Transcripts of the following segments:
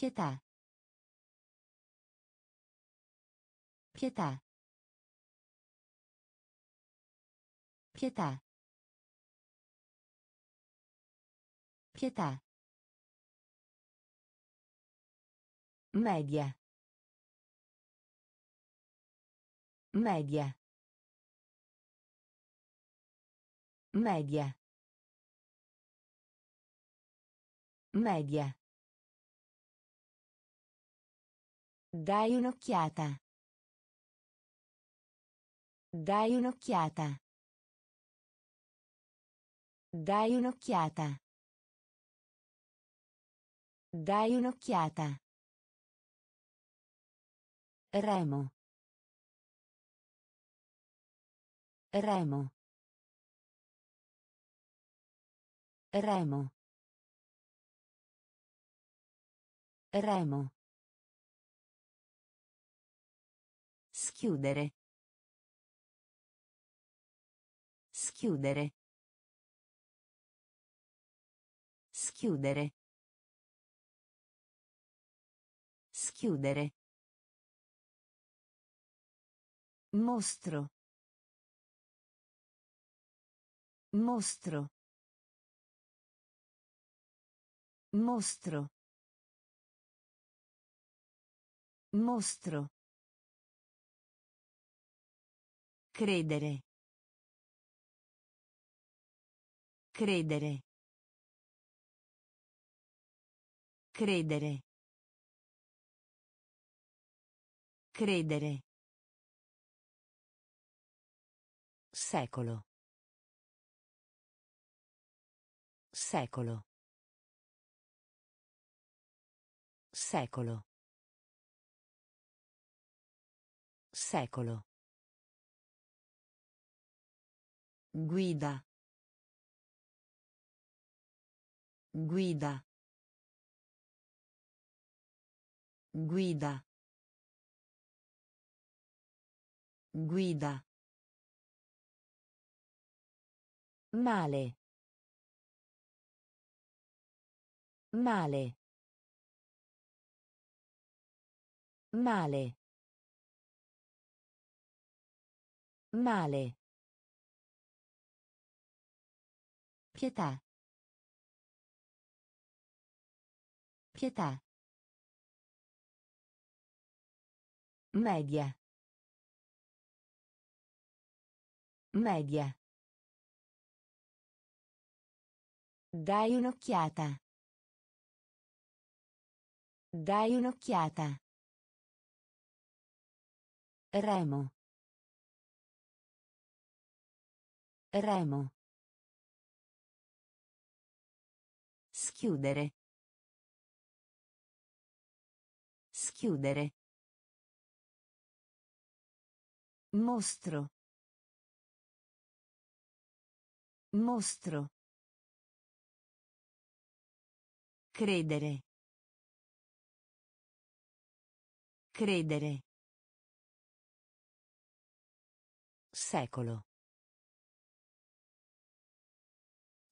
Pietà. Pietà. Pietà. Pietà. Media. Media. Media. Media. Dai un'occhiata. Dai un'occhiata. Dai un'occhiata. Dai un'occhiata. Remo. Remo. Remo. Remo. Schiudere. Schiudere. Schiudere. Schiudere. Mostro. Mostro. Mostro. Mostro. Credere. Credere. Credere. Credere. Secolo. Secolo. Secolo. Secolo. Guida. Guida. Guida. Guida. Male. Male. Male. Male. Pietà. Pietà. Media. Media. Dai un'occhiata. Dai un'occhiata. Remo. Remo. Schiudere. Schiudere. Mostro. Mostro. Credere. Credere. Secolo.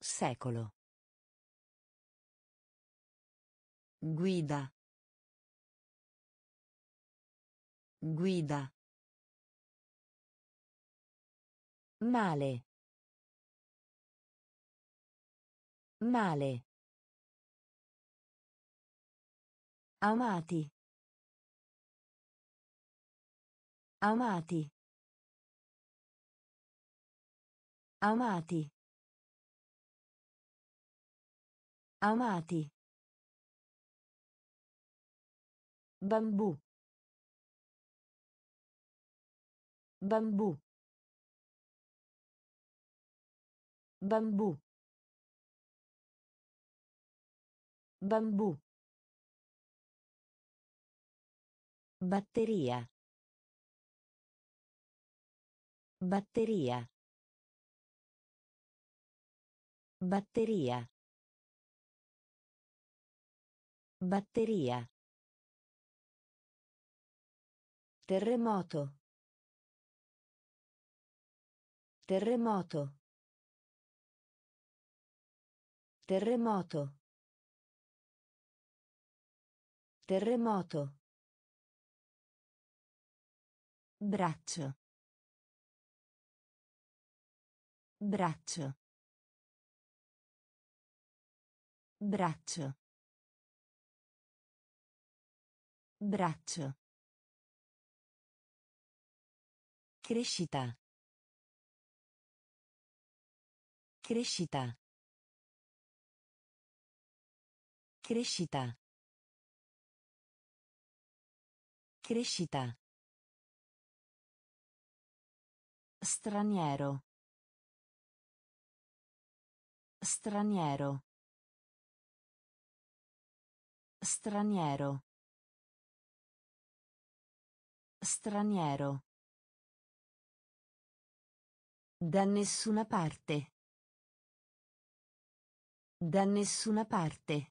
Secolo. Guida. Guida. Male. Male. Amati. Amati. Amati. Amati. Bambù. Bambù. Bambù. Bambù. Batteria. Batteria. Batteria. Batteria. Terremoto. Terremoto. Terremoto. Terremoto. Braccio. Braccio. Braccio. Braccio. Crescita. Crescita. Crescita. Crescita. Straniero. Straniero. Straniero. Straniero. Da nessuna parte. Da nessuna parte.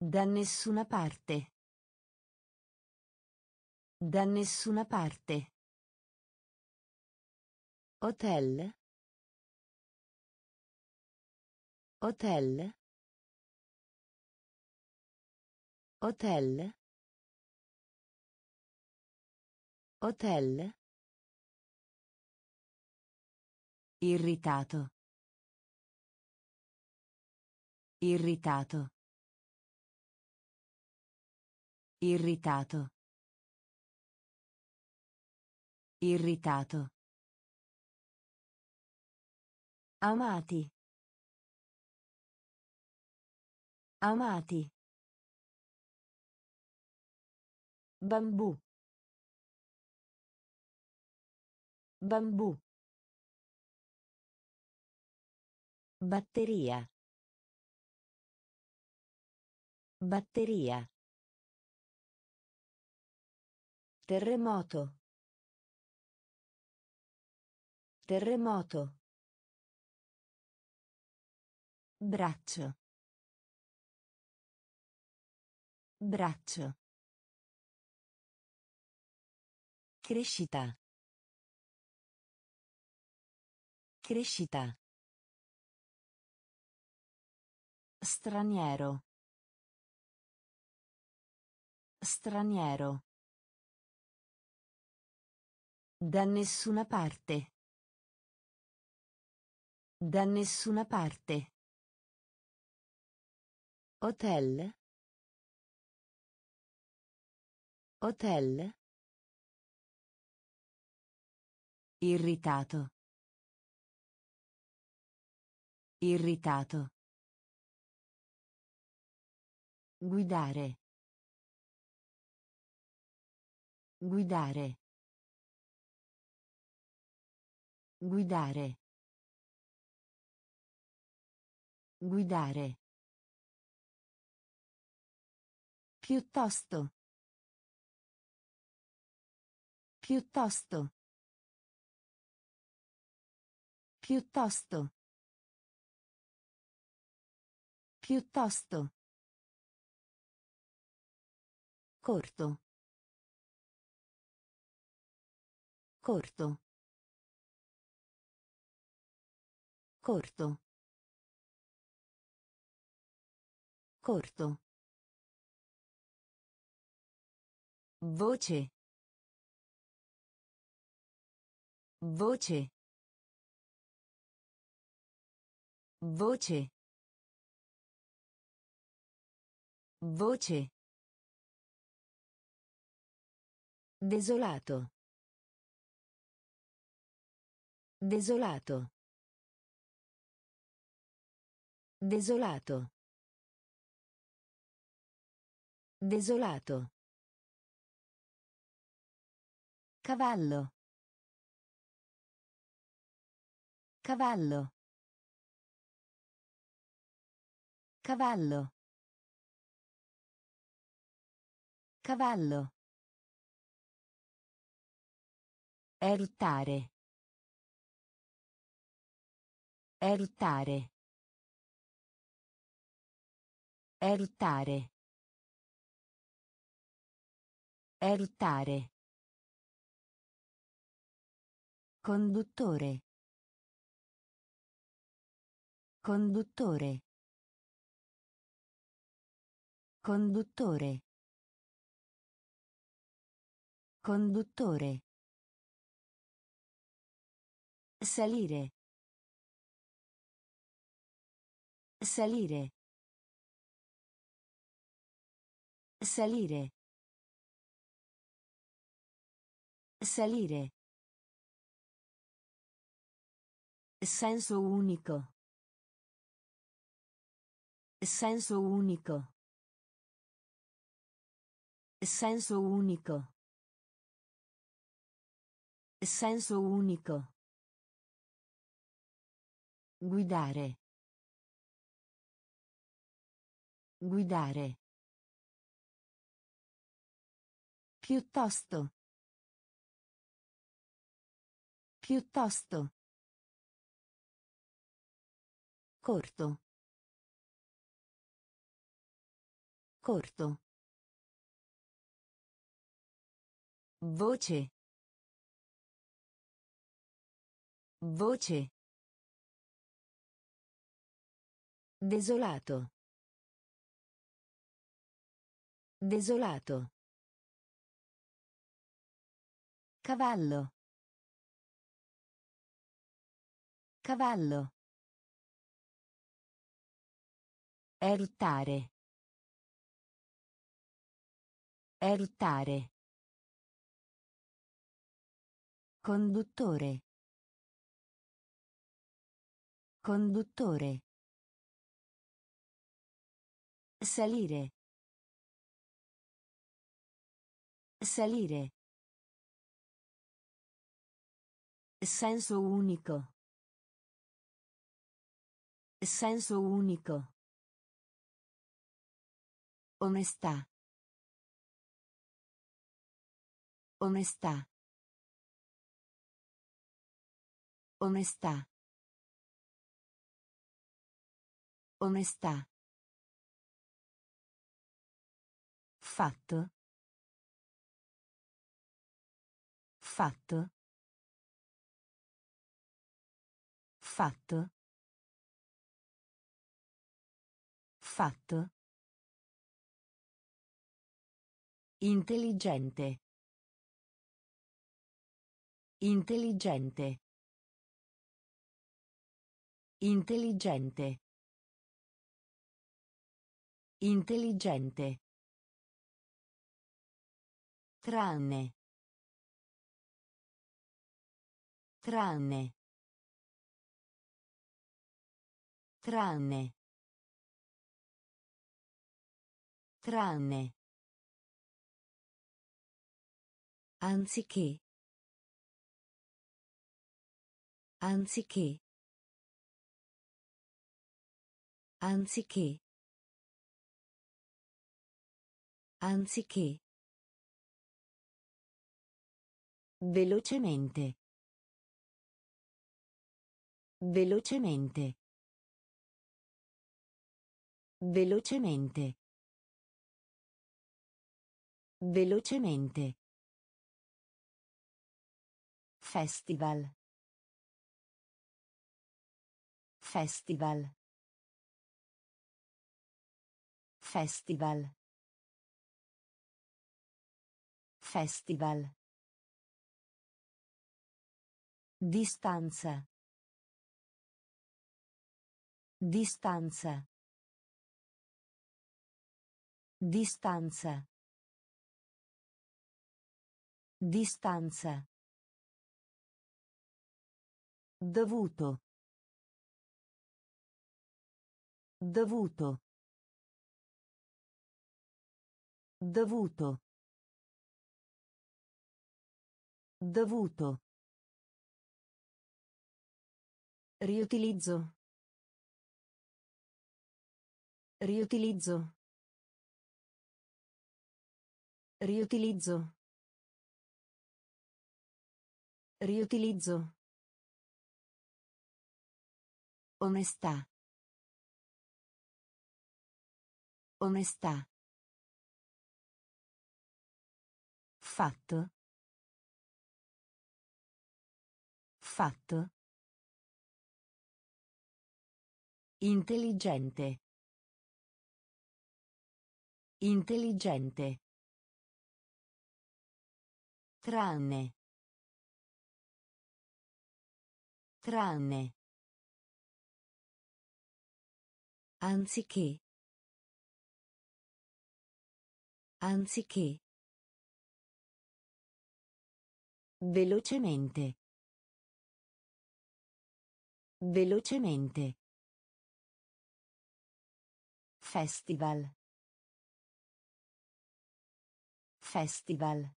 Da nessuna parte. Da nessuna parte. Hotel. Hotel. Hotel. Hotel. Irritato. Irritato. Irritato. Irritato. Amati. Amati. Bambù. Bambù. Batteria. Batteria. Terremoto. Terremoto. Braccio. Braccio. Crescita. Crescita. Straniero. Straniero. Da nessuna parte. Da nessuna parte. Hotel. Hotel. Irritato. Irritato. Guidare. Guidare. Guidare. Guidare. Piuttosto. Piuttosto. Piuttosto. Piuttosto. Corto. Corto. Corto. Corto. Voce. Voce. Voce. Voce. Desolato. Desolato. Desolato. Desolato. Cavallo. Cavallo. Cavallo. Cavallo. Eruttare. Eruttare. Eruttare. Eruttare. Conduttore. Conduttore. Conduttore. Conduttore. Salire. Salire. Salire. Salire. Senso unico. Senso unico. Senso unico. Senso unico. Guidare. Guidare. Piuttosto. Piuttosto. Corto. Corto. Voce. Voce. Desolato. Desolato. Cavallo. Cavallo. Eruttare. Eruttare. Conduttore. Conduttore. Salire. Salire. Senso unico. Senso unico. Onestà. Onestà. Onestà. Onestà. Fatto. Fatto. Fatto. Fatto. Intelligente. Intelligente. Intelligente. Intelligente. Tranne. Tranne. Tranne. Tranne. Anziché. Anziché. Anziché. Anziché. Velocemente. Velocemente. Velocemente. Velocemente. Festival. Festival. Festival. Festival. Distanza. Distanza. Distanza. Distanza. Dovuto. Dovuto. Dovuto. Dovuto. Riutilizzo. Riutilizzo. Riutilizzo. Riutilizzo. Onestà. Onestà. Fatto. Fatto. Intelligente. Intelligente. Tranne. Tranne. Anziché. Anziché. Velocemente. Velocemente. Festival. Festival.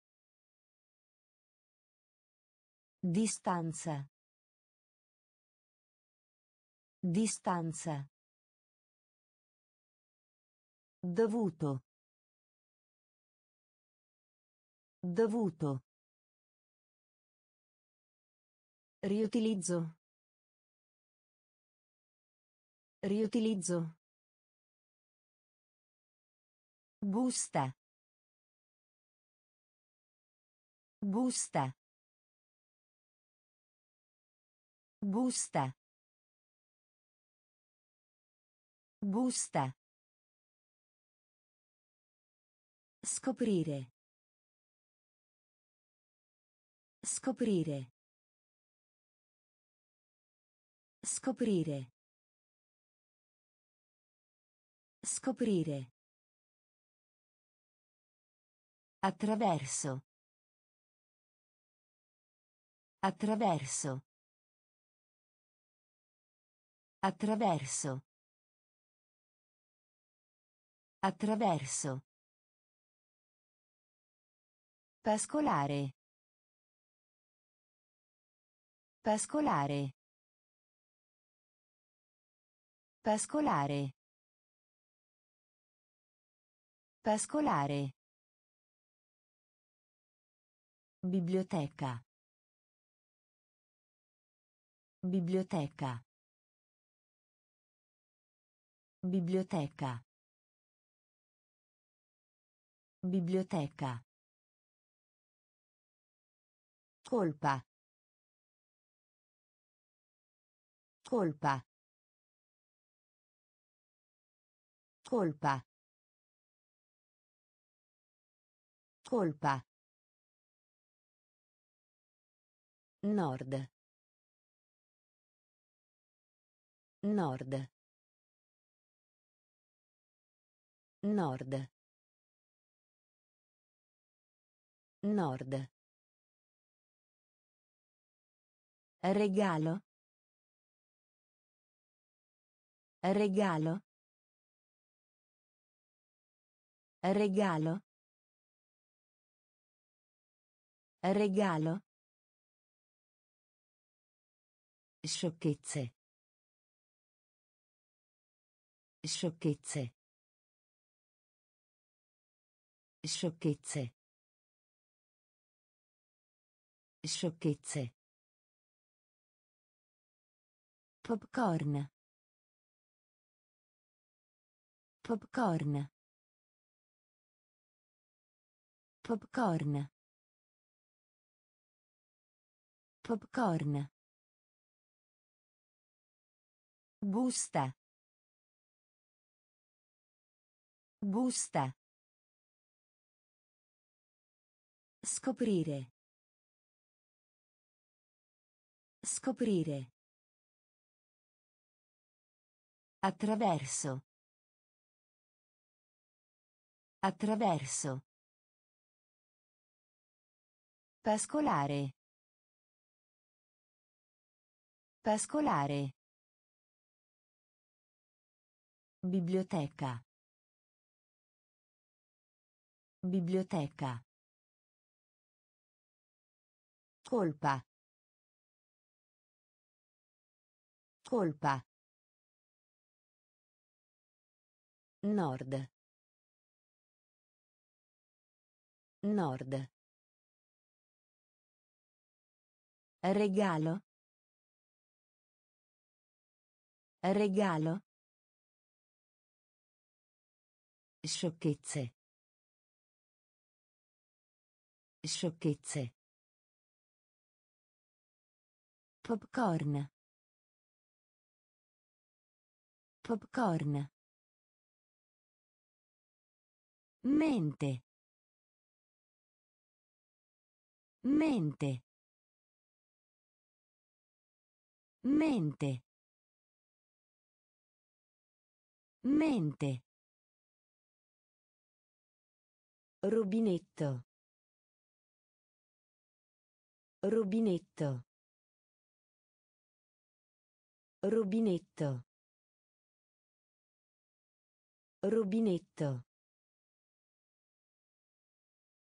Distanza. Distanza. Dovuto. Dovuto. Riutilizzo. Riutilizzo. Busta. Busta. Busta. Busta. Scoprire. Scoprire. Scoprire. Scoprire. Attraverso. Attraverso. Attraverso. Attraverso. Pascolare. Pascolare. Pascolare. Pascolare. Biblioteca. Biblioteca. Biblioteca. Biblioteca. Colpa. Colpa. Colpa. Colpa. Nord. Nord. Nord. Nord. Regalo. Regalo. Regalo. Regalo. Sciocchezze. Sciocchezze. Sciocchezze. Sciocchezze. Popcorn. Popcorn. Popcorn. Popcorn. Busta. Busta. Scoprire. Scoprire. Attraverso. Attraverso. Pascolare. Pascolare. Biblioteca. Biblioteca. Colpa. Colpa. Nord. Nord. Regalo. Regalo. Sciocchezze. Sciocchezze. Popcorn. Popcorn. Mente. Mente. Mente. Mente. Rubinetto. Rubinetto. Rubinetto. Rubinetto.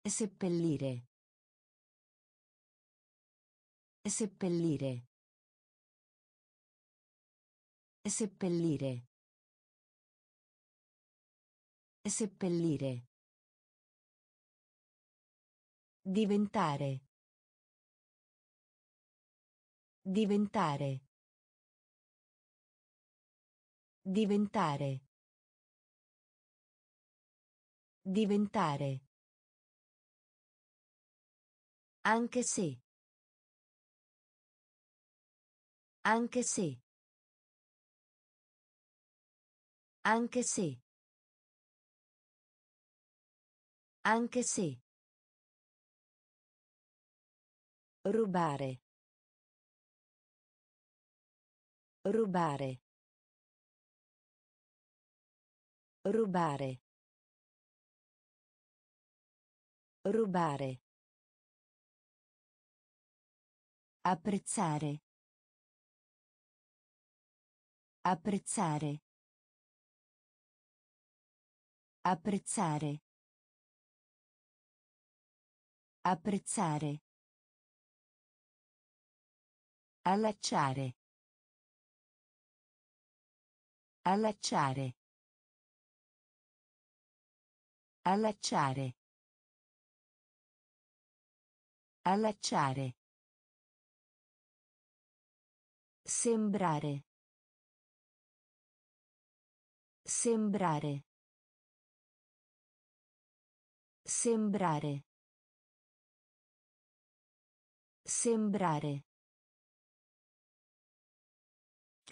Seppellire. Seppellire. Seppellire. Seppellire. Diventare. Diventare. Diventare. Diventare. Anche se. Anche se. Anche se. Anche se. Rubare. Rubare. Rubare. Rubare. Apprezzare. Apprezzare. Apprezzare. Apprezzare. Allacciare. Allacciare. Allacciare. Allacciare. Sembrare. Sembrare. Sembrare. Sembrare.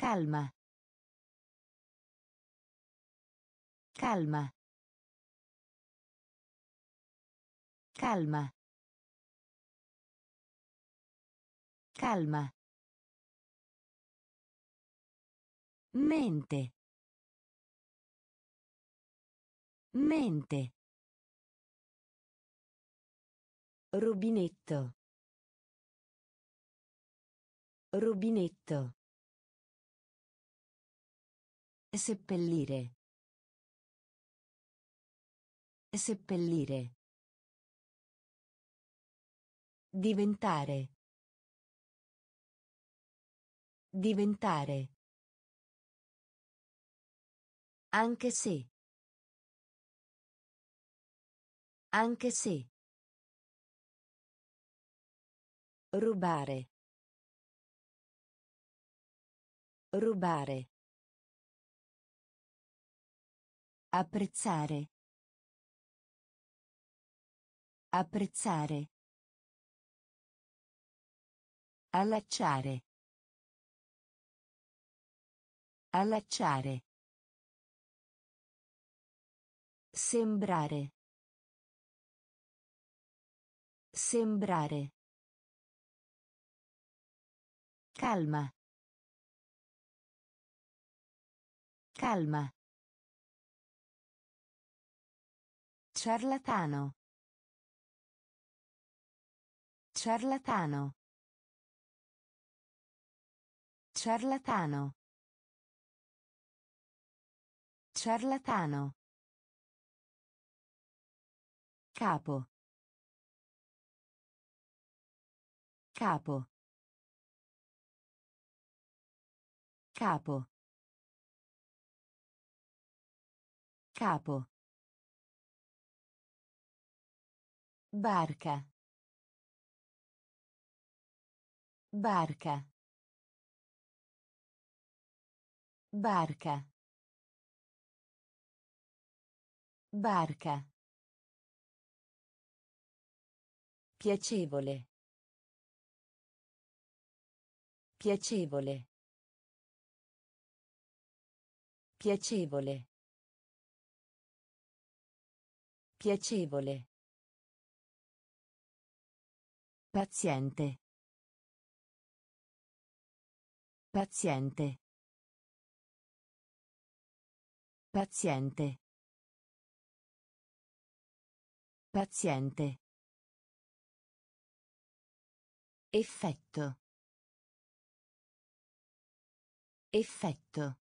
Calma. Calma. Calma. Calma. Mente. Mente. Rubinetto. Rubinetto. Seppellire. Seppellire. Diventare. Diventare. Anche se. Anche se. Rubare. Rubare. Apprezzare. Apprezzare. Allacciare. Allacciare. Sembrare. Sembrare. Calma. Calma. Ciarlatano. Ciarlatano. Ciarlatano. Ciarlatano. Capo. Capo. Capo. Capo. Barca. Barca. Barca. Barca. Piacevole. Piacevole. Piacevole. Piacevole. Paziente. Paziente. Paziente. Paziente. Effetto. Effetto.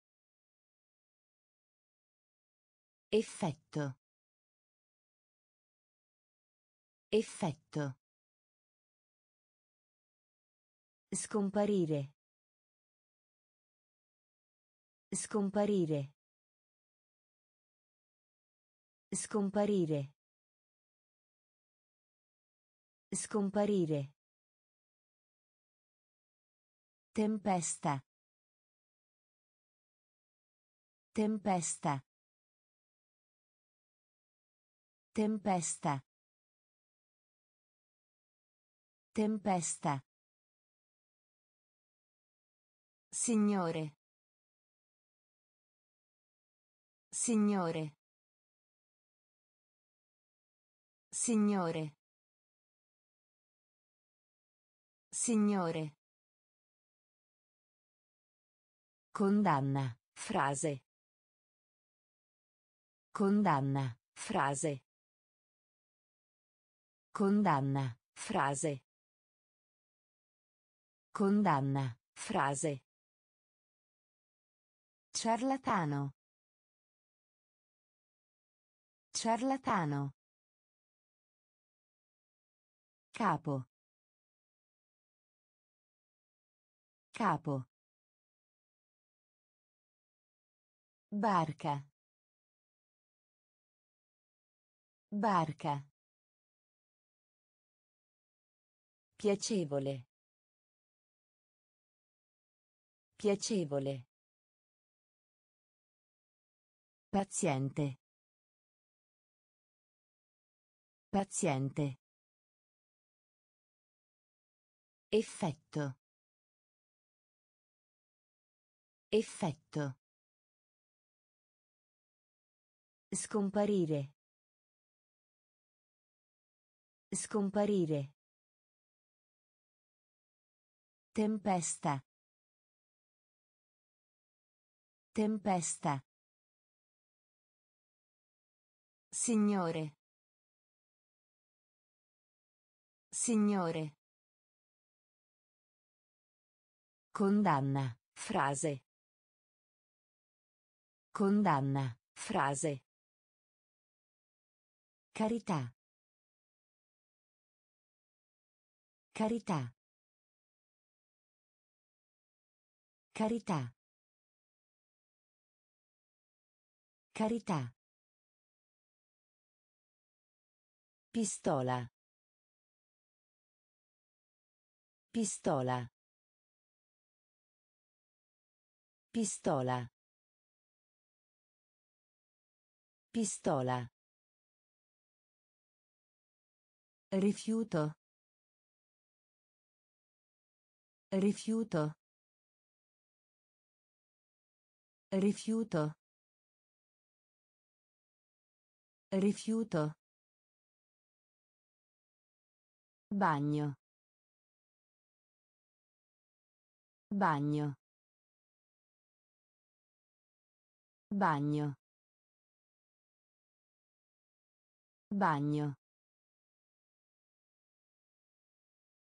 Effetto. Effetto. Scomparire. Scomparire. Scomparire. Scomparire. Tempesta. Tempesta. Tempesta. Tempesta. Signore. Signore. Signore. Signore. Condanna. Frase. Condanna. Frase. Condanna. Frase. Condanna. Frase. Ciarlatano. Ciarlatano. Capo. Capo. Barca. Barca. Piacevole. Piacevole. Paziente. Paziente. Effetto. Effetto. Scomparire. Scomparire. Tempesta. Tempesta. Signore. Signore. Condanna. Frase. Condanna. Frase. Carità. Carità. Carità. Carità. Pistola. Pistola. Pistola. Pistola. Rifiuto. Rifiuto. Rifiuto. Rifiuto. Bagno. Bagno. Bagno. Bagno.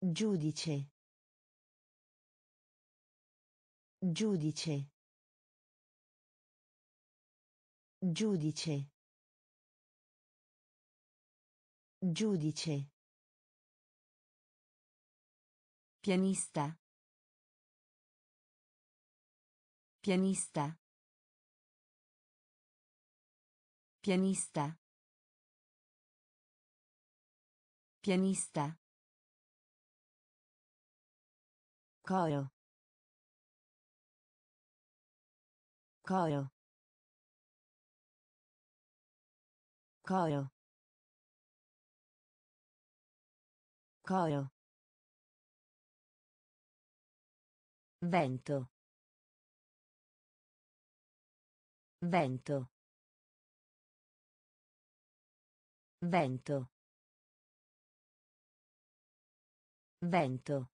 Giudice. Giudice. Giudice. Giudice. Pianista. Pianista. Pianista. Pianista. Coro. Coro. Coro. Coro. Vento. Vento. Vento. Vento.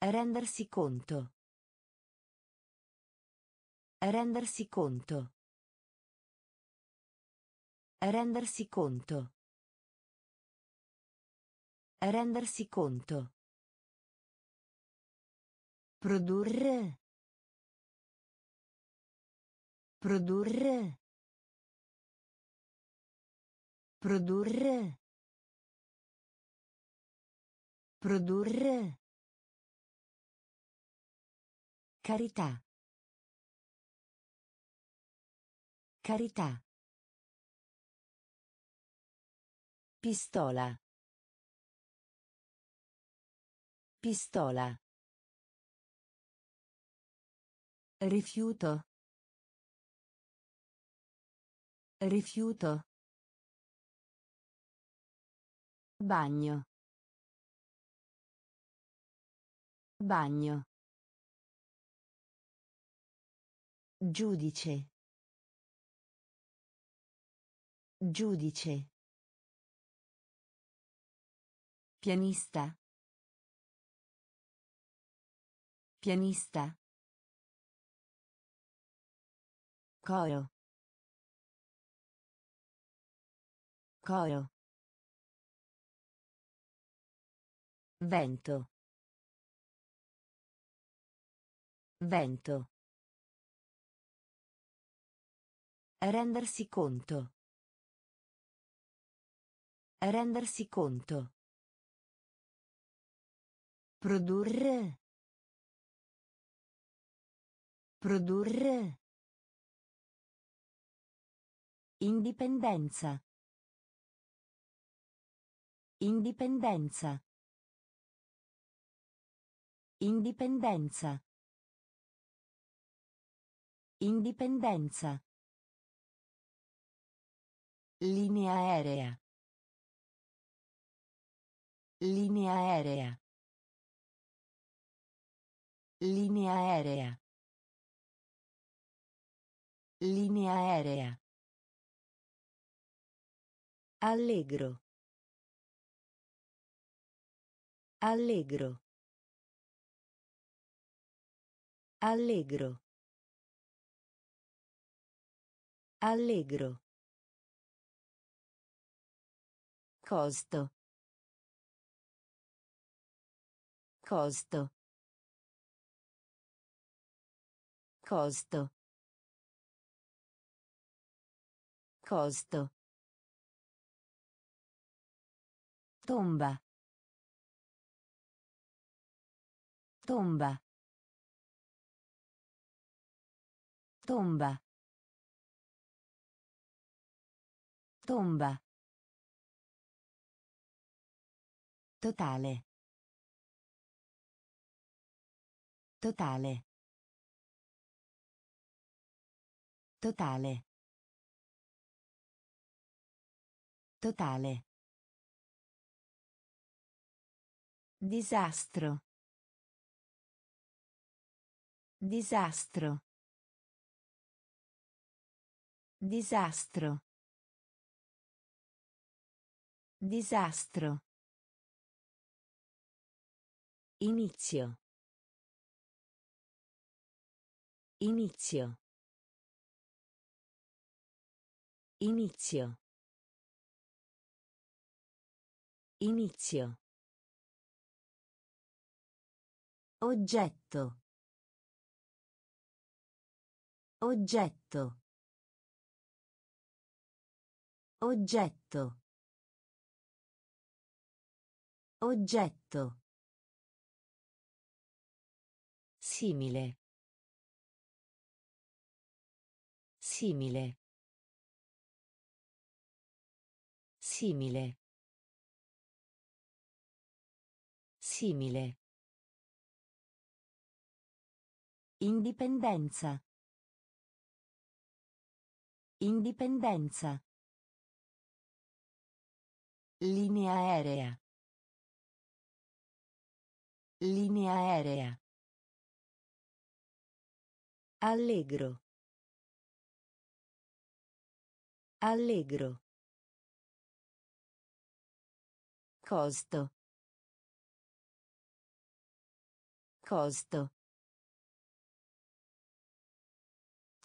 Rendersi conto. Rendersi conto. Rendersi conto. Rendersi conto. Produrre. Produrre. Produrre. Produrre. Carità. Carità. Pistola. Pistola. Rifiuto. Rifiuto. Bagno. Bagno. Giudice. Giudice. Pianista. Pianista. Coro. Coro. Vento. Vento. Rendersi conto. Rendersi conto. Produrre. Produrre. Indipendenza. Indipendenza. Indipendenza. Indipendenza. Linea aerea. Linea aerea. Linea aerea. Linea aerea. Allegro. Allegro. Allegro. Allegro. Costo. Costo. Costo. Costo. Tomba. Tomba. Tomba. Tomba. Totale. Totale. Totale. Totale. Disastro. Disastro. Disastro. Disastro. Inizio. Inizio. Inizio. Inizio. Oggetto. Oggetto. Oggetto. Oggetto. Simile. Simile. Simile. Simile. Indipendenza. Indipendenza. Linea aerea. Linea aerea. Allegro. Allegro. Costo. Costo.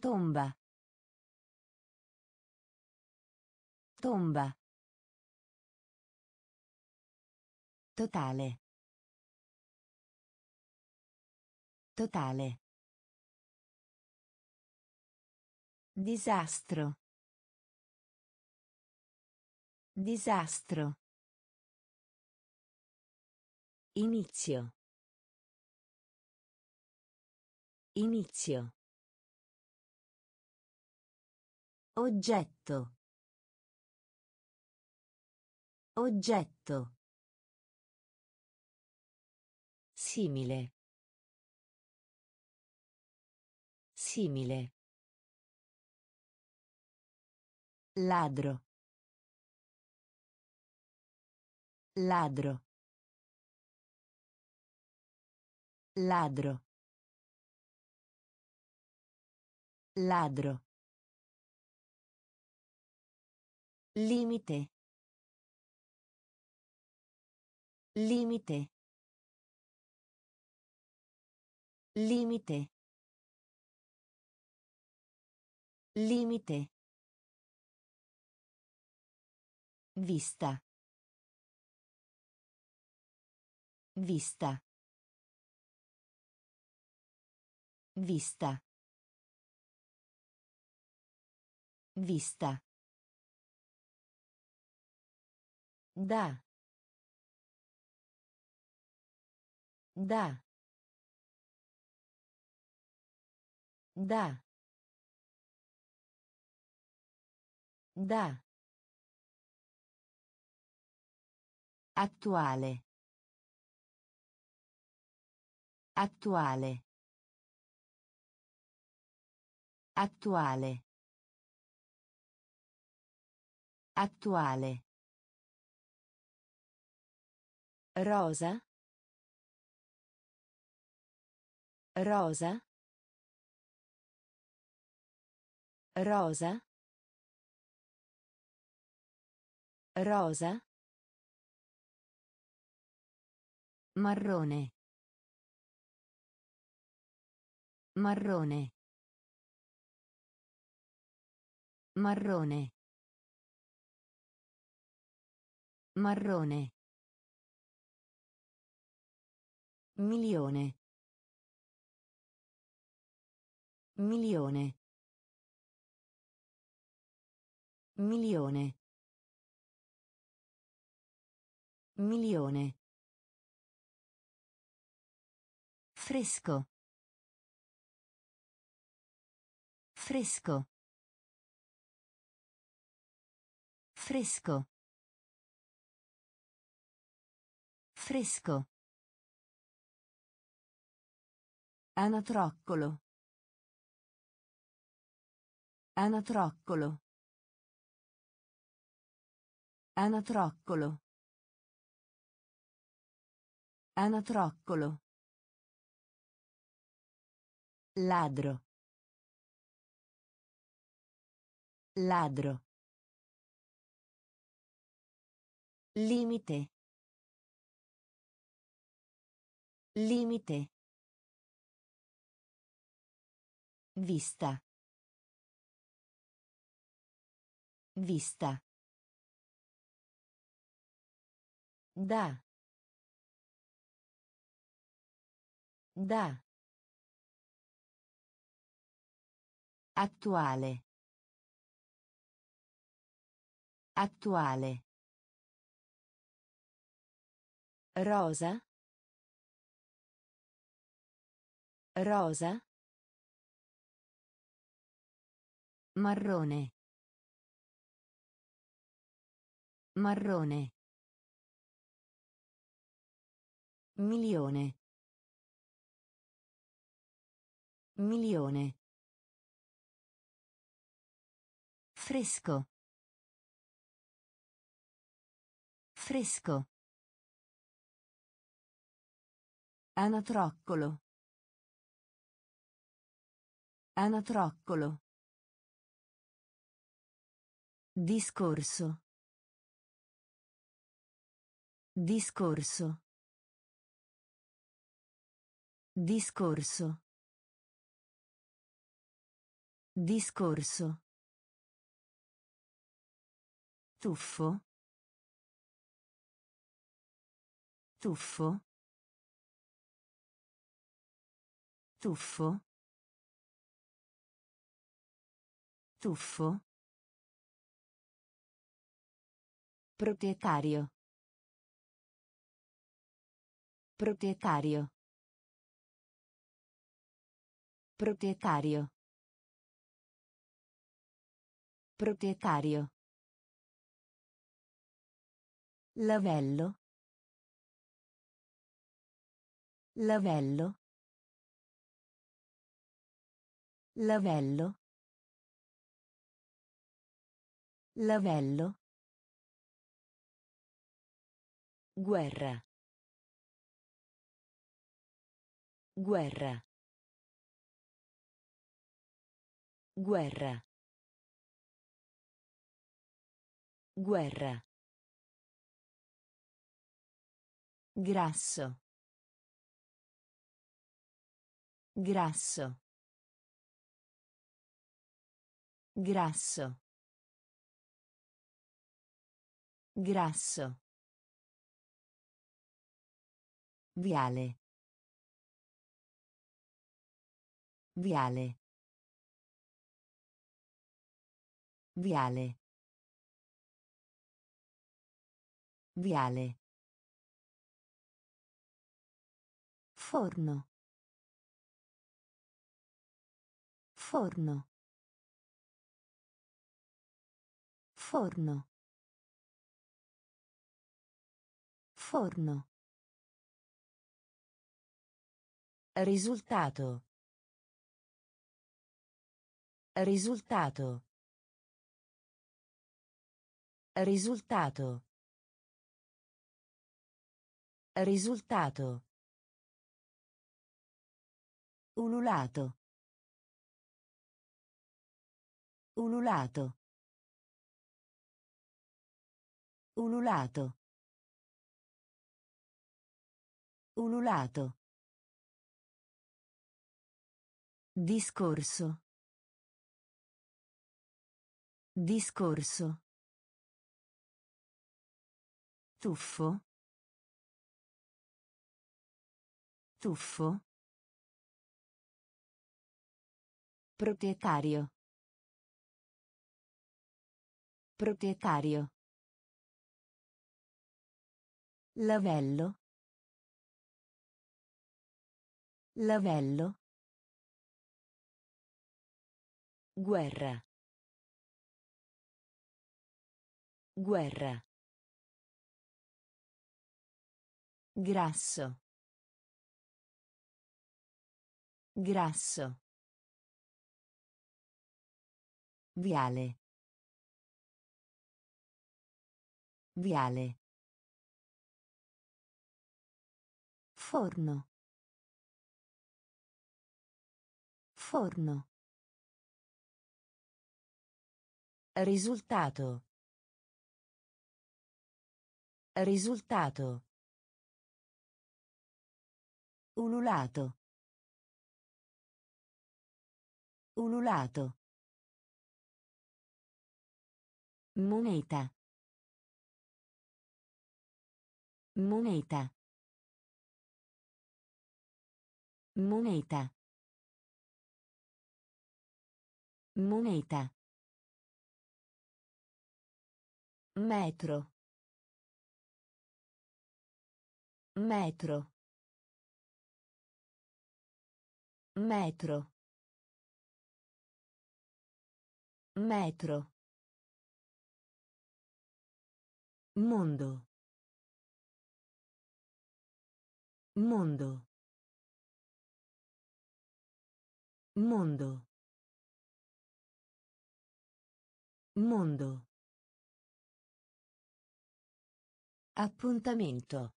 Tomba. Tomba. Totale. Totale. Disastro. Disastro. Inizio. Inizio. Oggetto. Oggetto. Simile. Simile. Ladro. Ladro. Ladro. Ladro. Limite. Limite. Limite. Limite. Vista. Vista. Vista. Vista. Da. Da. Da. Da. Attuale. Attuale. Attuale. Attuale. Rosa. Rosa. Rosa. Rosa. Marrone. Marrone. Marrone. Marrone. Milione. Milione. Milione. Milione. Fresco. Fresco. Fresco. Fresco. Anatroccolo. Anatroccolo. Anatroccolo. Anatroccolo. Ladro. Ladro. Limite. Limite. Vista. Vista. Da. Da. Attuale. Attuale. Rosa. Rosa. Marrone. Marrone. Milione. Milione. Fresco. Fresco. Anatroccolo. Anatroccolo. Discorso. Discorso. Discorso. Discorso. Tuffo. Tuffo. Tuffo. Tuffo. Proprietario. Proprietario. Proprietario. Proprietario. Lavello. Lavello. Lavello. Lavello. Guerra. Guerra. Guerra. Guerra. Grasso. Grasso. Grasso. Grasso. Viale. Viale. Viale. Viale. Forno. Forno. Forno. Forno. Risultato. Risultato. Risultato. Risultato. Ululato. Ululato. Ululato. Ululato. Discorso. Discorso. Tuffo. Tuffo. Proprietario. Proprietario. Lavello. Lavello. Guerra. Guerra. Grasso. Grasso. Viale. Viale. Forno. Forno. Risultato. Risultato. Ululato. Ululato. Moneta. Moneta. Moneta. Moneta. Metro. Metro. Metro. Metro. Mondo. Mondo. Mondo. Mondo. Appuntamento.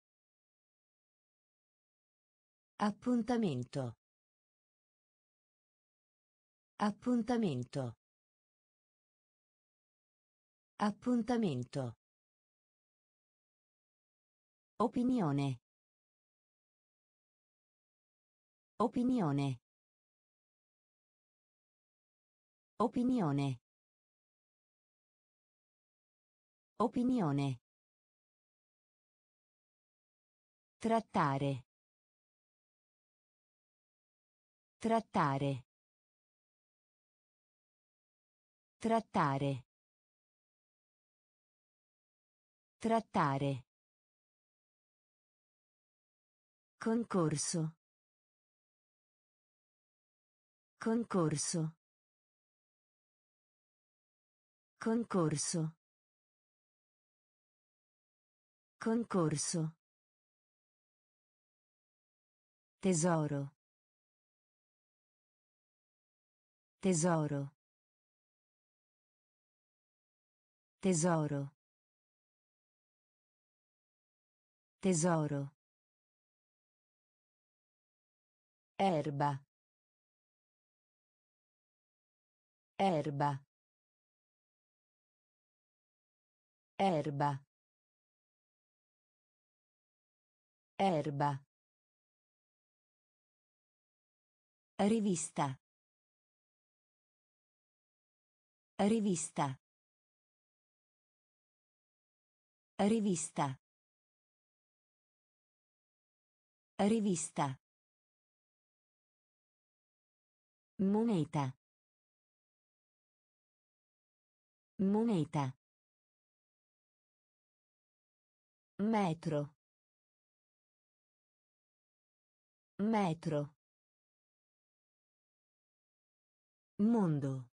Appuntamento. Appuntamento. Appuntamento. Opinione. Opinione. Opinione. Opinione. Trattare. Trattare. Trattare. Trattare. Concorso. Concorso. Concorso. Concorso. Tesoro. Tesoro. Tesoro. Tesoro. Erba. Erba. Erba. Erba. Rivista. Rivista. Rivista. Rivista. Moneta. Moneta. Metro. Metro. Mondo.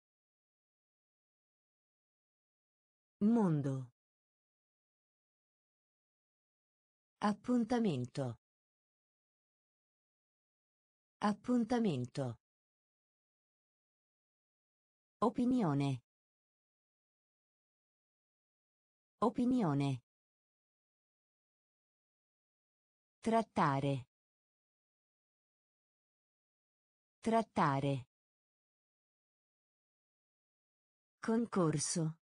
Mondo. Appuntamento. Appuntamento. Opinione. Opinione. Trattare. Trattare. Concorso.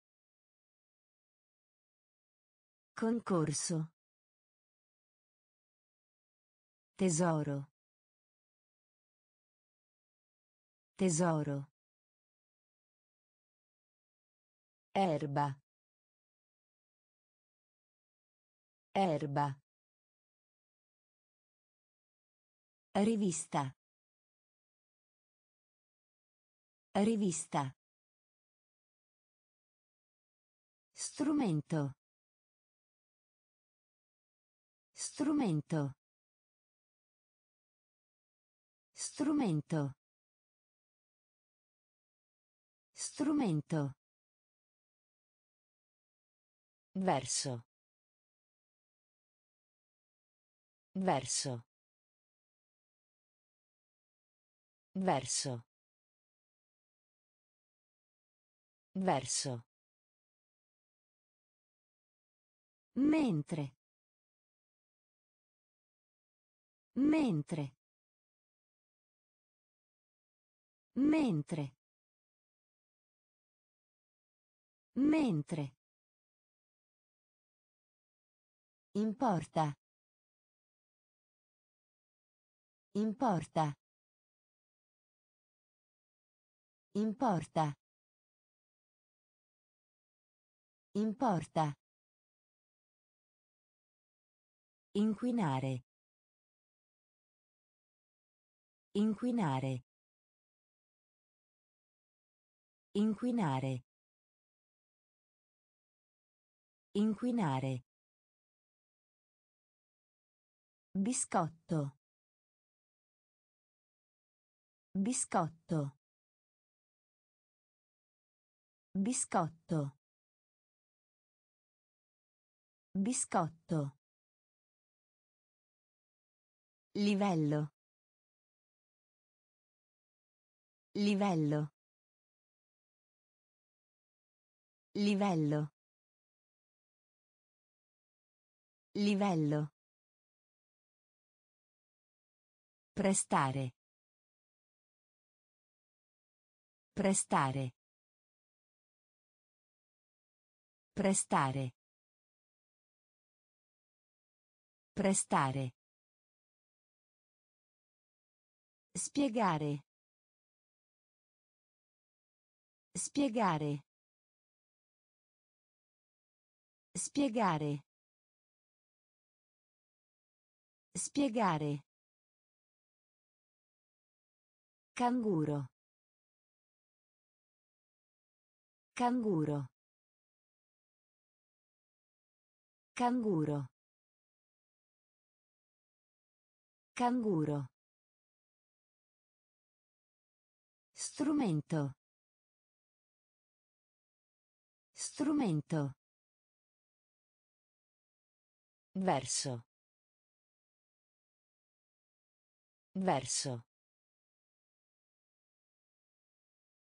Concorso. Tesoro. Tesoro. Erba. Erba. Rivista. Rivista. Strumento. Strumento. Strumento. Strumento. Verso. Verso. Verso. Verso. Mentre. Mentre. Mentre. Mentre. Importa. Importa. Importa. Importa. Inquinare. Inquinare. Inquinare. Inquinare. Biscotto. Biscotto. Biscotto. Biscotto. Livello. Livello. Livello. Livello. Prestare. Prestare. Prestare. Prestare. Spiegare. Spiegare. Spiegare. Spiegare. Canguro. Canguro. Canguro. Canguro. Strumento. Strumento. Verso. Verso.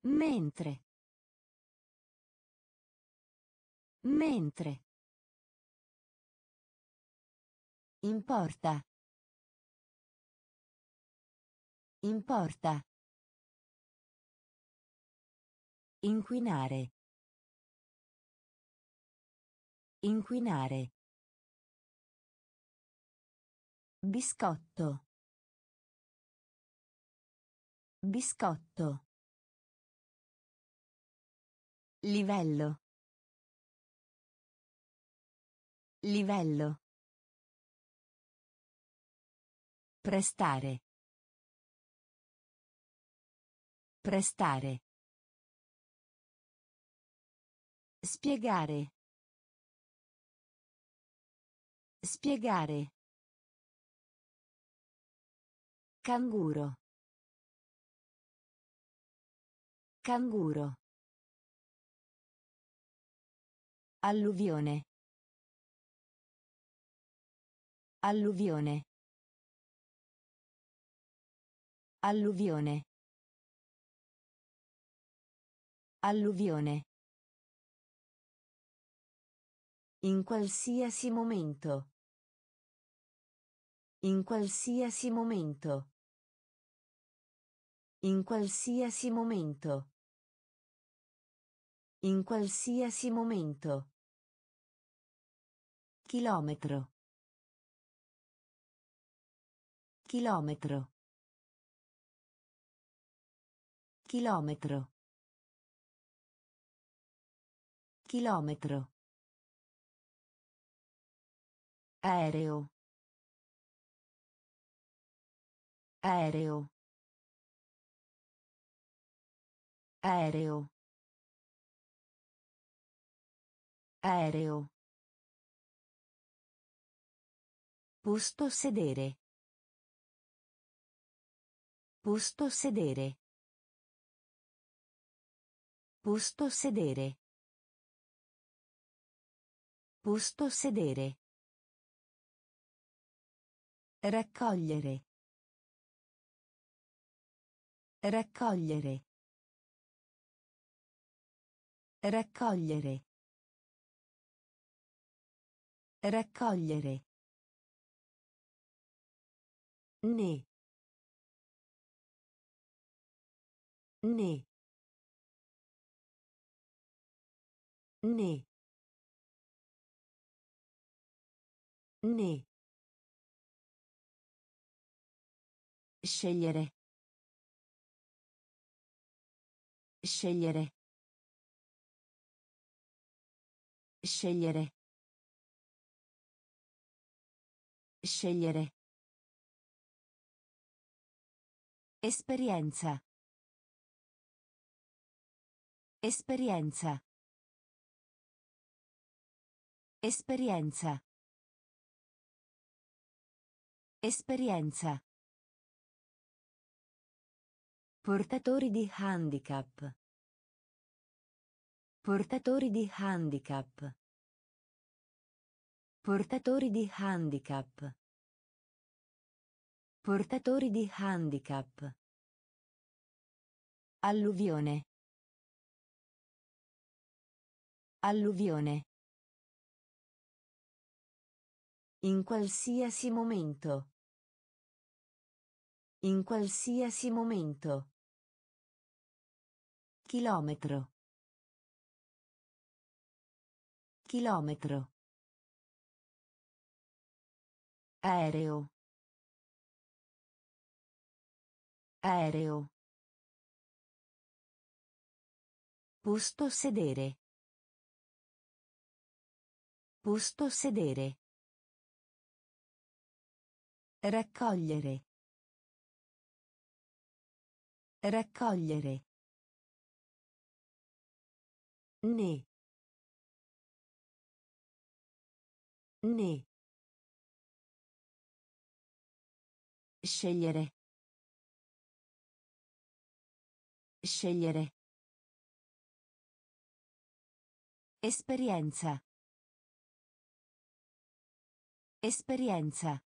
Mentre. Mentre. Importa. Importa. Inquinare. Inquinare. Biscotto. Biscotto. Livello. Livello. Prestare. Prestare. Spiegare. Spiegare. Canguro. Canguro. Alluvione. Alluvione. Alluvione. Alluvione. In qualsiasi momento. In qualsiasi momento. In qualsiasi momento. In qualsiasi momento. Chilometro. Chilometro. Chilometro. Chilometro. Aereo. Aereo. Aereo. Aereo. Posto sedere. Posto sedere. Posto sedere. Posto sedere. Raccogliere. Raccogliere. Raccogliere. Raccogliere. Ne. Ne. Ne. Ne. Scegliere. Scegliere. Scegliere. Scegliere. Esperienza. Esperienza. Esperienza. Esperienza. Portatori di handicap. Portatori di handicap. Portatori di handicap. Portatori di handicap. Alluvione. Alluvione. In qualsiasi momento. In qualsiasi momento. Chilometro. Chilometro. Aereo. Aereo. Posto sedere. Posto sedere. Raccogliere. Raccogliere. Ne. Ne. Scegliere. Scegliere. Esperienza. Esperienza.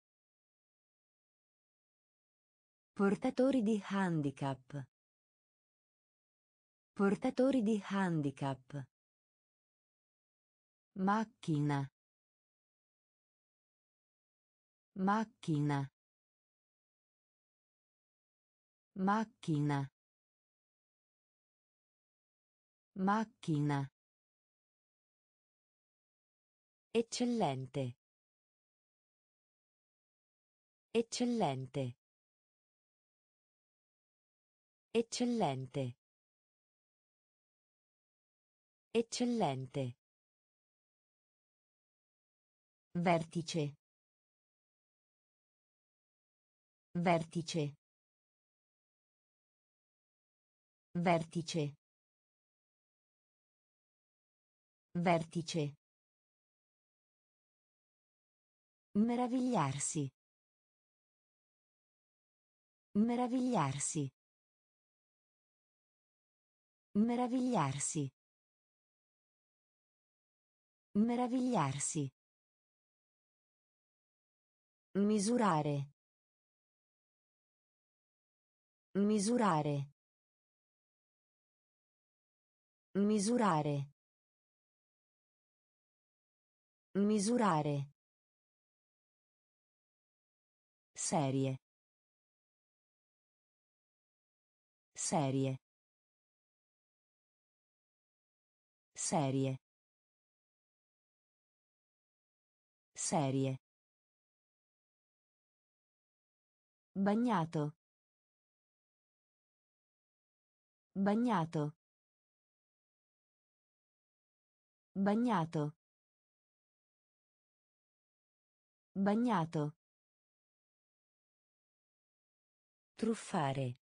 Portatori di handicap. Portatori di handicap. Macchina. Macchina. Macchina. Macchina. Eccellente. Eccellente. Eccellente. Eccellente. Vertice. Vertice. Vertice. Vertice. Meravigliarsi. Meravigliarsi. Meravigliarsi. Meravigliarsi. Misurare. Misurare. Misurare. Misurare. Serie. Serie. Serie. Serie. Bagnato. Bagnato. Bagnato. Bagnato. Truffare.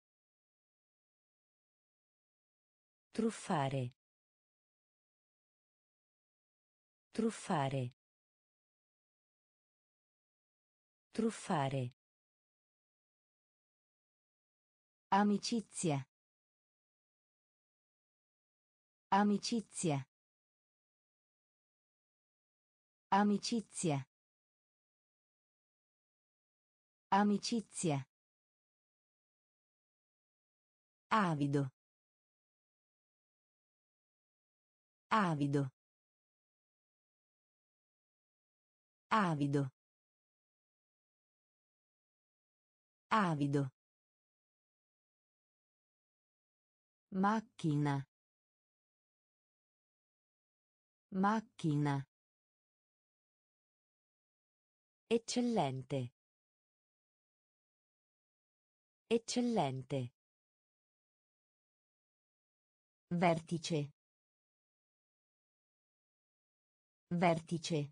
Truffare. Truffare. Truffare. Amicizia. Amicizia. Amicizia. Amicizia. Avido. Avido. Avido. Avido. Macchina. Macchina. Eccellente. Eccellente. Vertice. Vertice.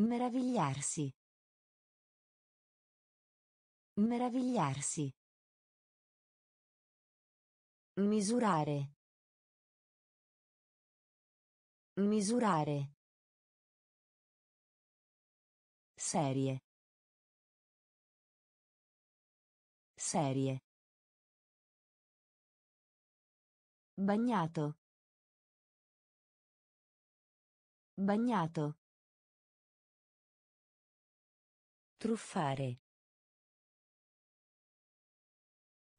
Meravigliarsi. Meravigliarsi. Misurare. Misurare. Serie. Serie. Bagnato. Bagnato. Truffare.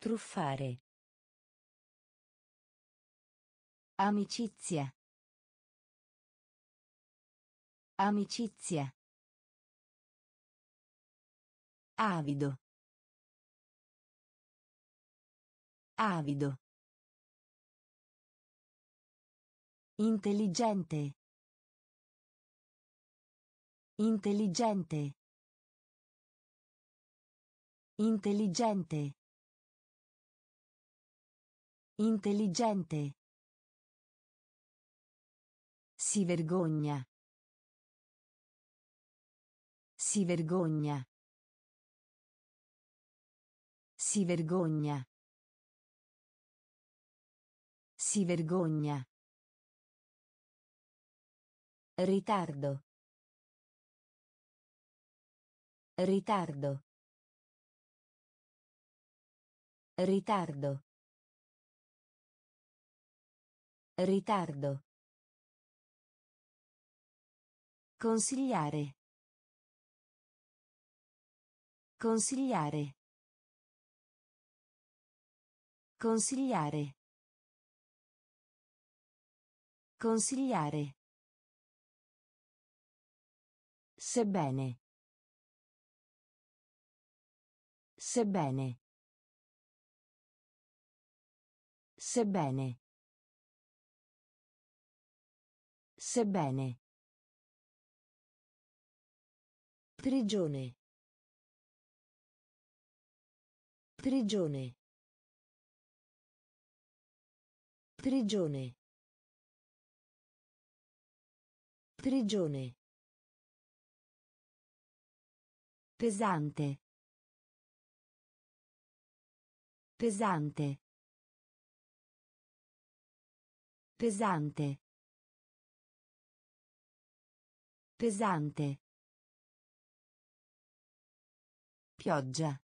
Truffare. Amicizia. Amicizia. Avido. Avido. Intelligente. Intelligente. Intelligente. Intelligente. Si vergogna. Si vergogna. Si vergogna. Si vergogna. Ritardo. Ritardo. Ritardo. Ritardo. Consigliare. Consigliare. Consigliare. Consigliare. Sebbene. Sebbene. Sebbene. Sebbene. Prigione. Prigione. Prigione. Prigione. Pesante. Pesante. Pesante. Pesante. Pioggia.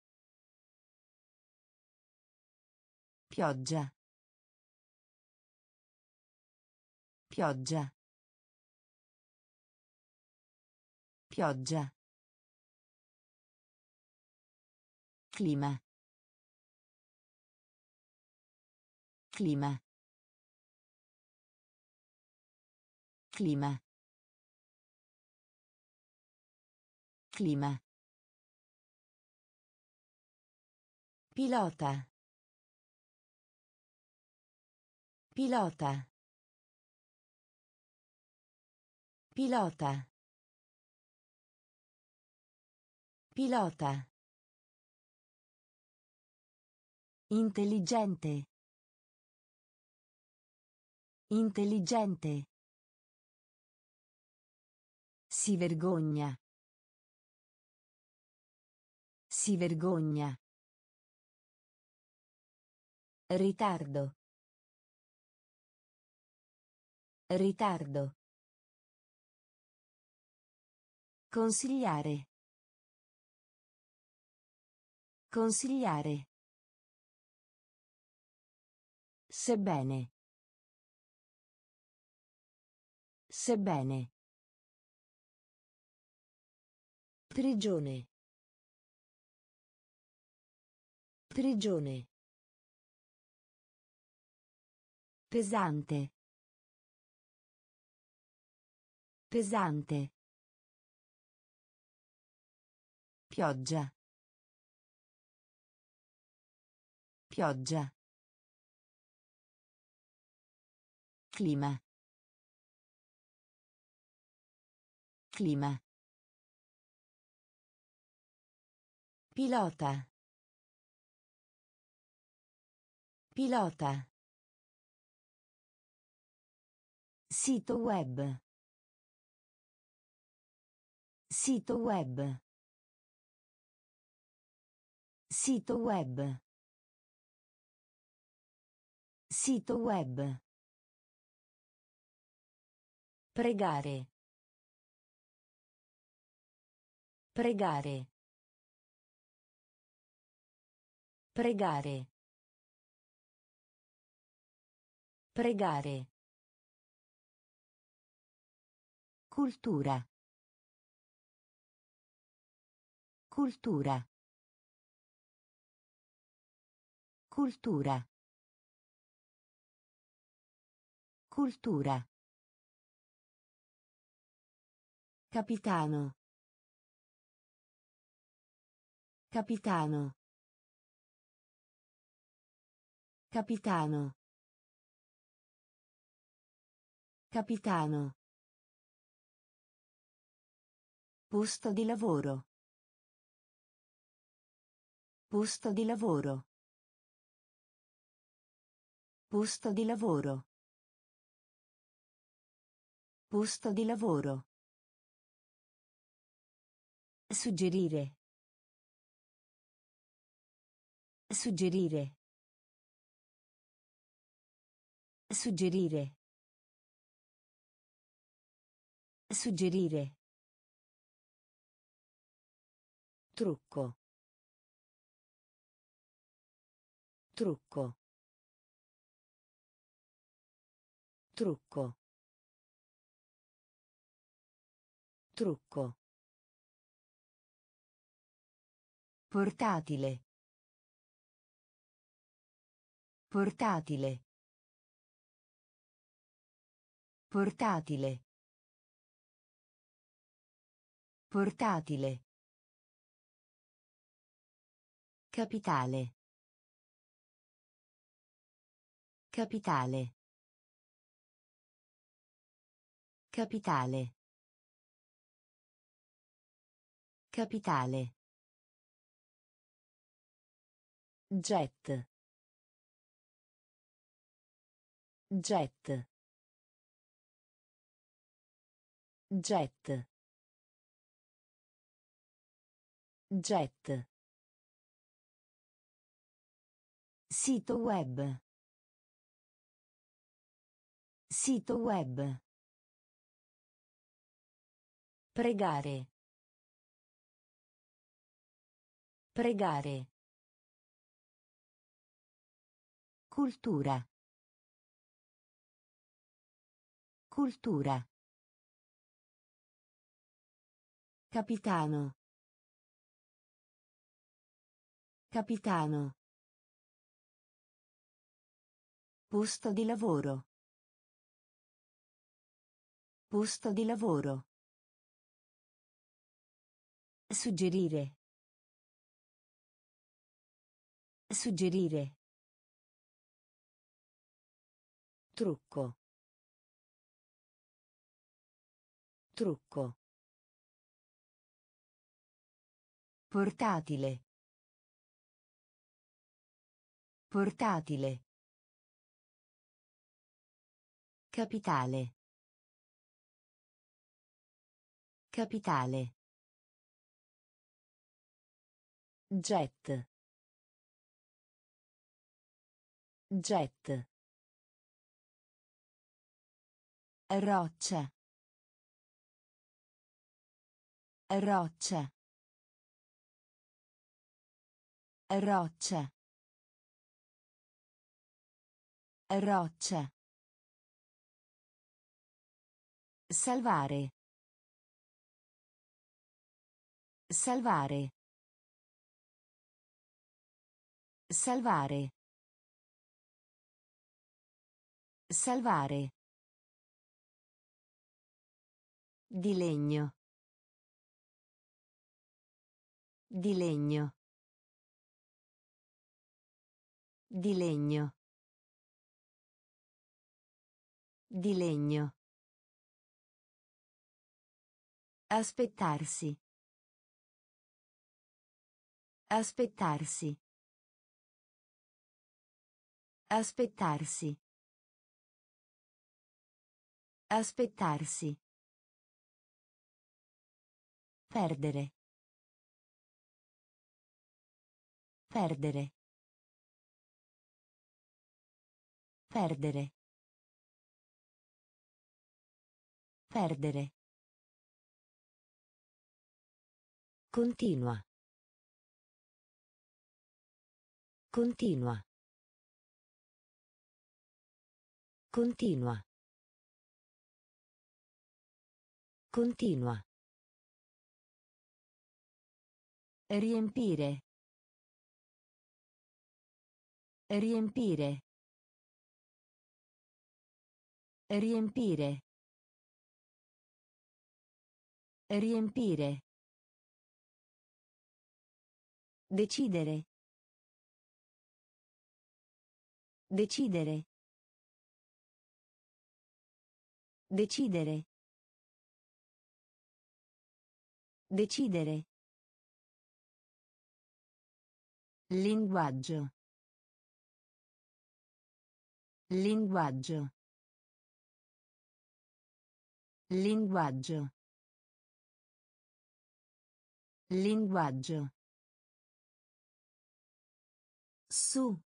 Pioggia. Pioggia. Pioggia. Clima. Clima. Clima. Clima. Pilota. Pilota. Pilota. Pilota. Intelligente. Intelligente. Si vergogna. Si vergogna. Ritardo. Ritardo. Consigliare. Consigliare. Sebbene. Sebbene. Prigione. Prigione. Pesante. Pesante. Pioggia. Pioggia. Clima. Clima. Pilota. Pilota. Sito web. Sito web. Sito web. Sito web. Pregare. Pregare. Pregare. Pregare. Cultura. Cultura. Cultura. Cultura. Capitano. Capitano. Capitano. Capitano. Posto di lavoro. Posto di lavoro. Posto di lavoro. Posto di lavoro. Suggerire. Suggerire. Suggerire. Suggerire. Trucco. Trucco. Trucco. Trucco. Portatile. Portatile. Portatile. Portatile. Capitale. Capitale. Capitale. Capitale. Jet. Jet. Jet. Jet. Sito web. Sito web. Pregare. Pregare. Cultura. Cultura. Capitano. Capitano. Posto di lavoro. Posto di lavoro. Suggerire. Suggerire. Trucco. Trucco. Portatile. Portatile. Capitale. Capitale. Jet. Jet. Roccia. Roccia. Roccia. Roccia. Salvare. Salvare. Salvare. Salvare. Di legno. Di legno. Di legno. Di legno. Aspettarsi. Aspettarsi. Aspettarsi. Aspettarsi. Perdere. Perdere. Perdere. Perdere. Continua. Continua. Continua. Continua. Riempire. Riempire. Riempire. Riempire. Decidere. Decidere. Decidere. Decidere. Linguaggio. Linguaggio. Linguaggio. Linguaggio. Su.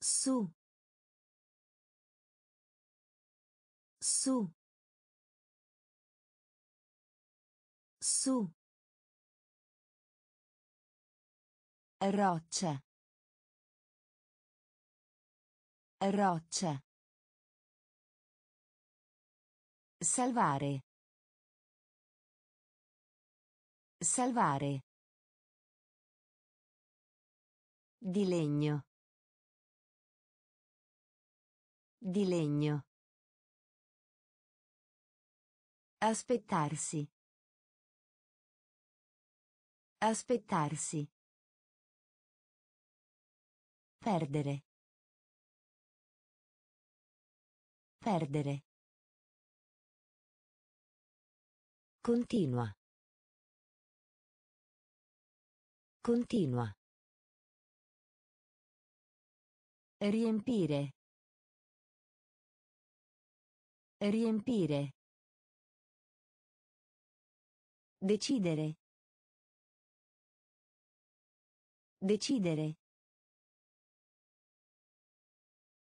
Su. Su. Su. Roccia. Roccia. Salvare. Salvare. Di legno. Di legno. Aspettarsi. Aspettarsi. Perdere. Perdere. Continua. Continua. Riempire. Riempire. Decidere. Decidere.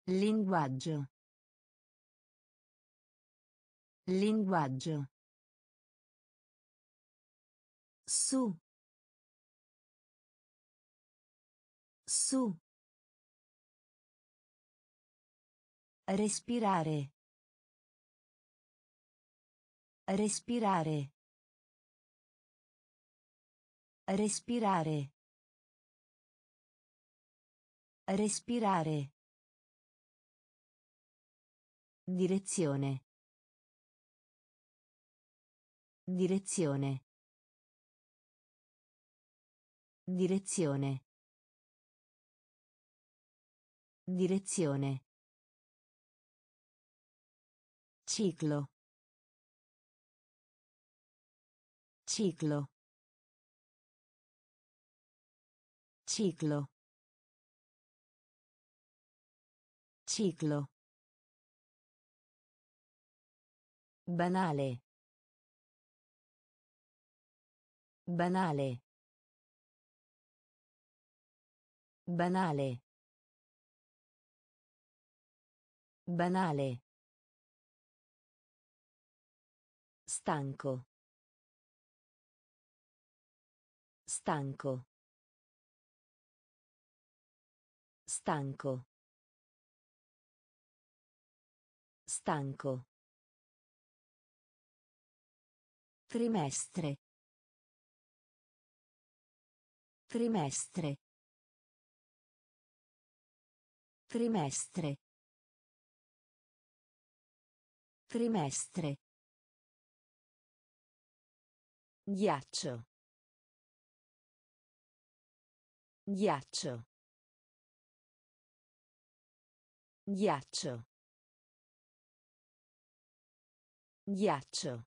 Linguaggio. Linguaggio. Su. Su. Respirare. Respirare. Respirare. Respirare. Direzione. Direzione. Direzione. Direzione. Ciclo. Ciclo. Ciclo. Ciclo. Banale. Banale. Banale. Banale. Stanco. Stanco. Stanco. Stanco. Trimestre. Trimestre. Trimestre. Trimestre. Ghiaccio. Ghiaccio. Ghiaccio. Ghiaccio.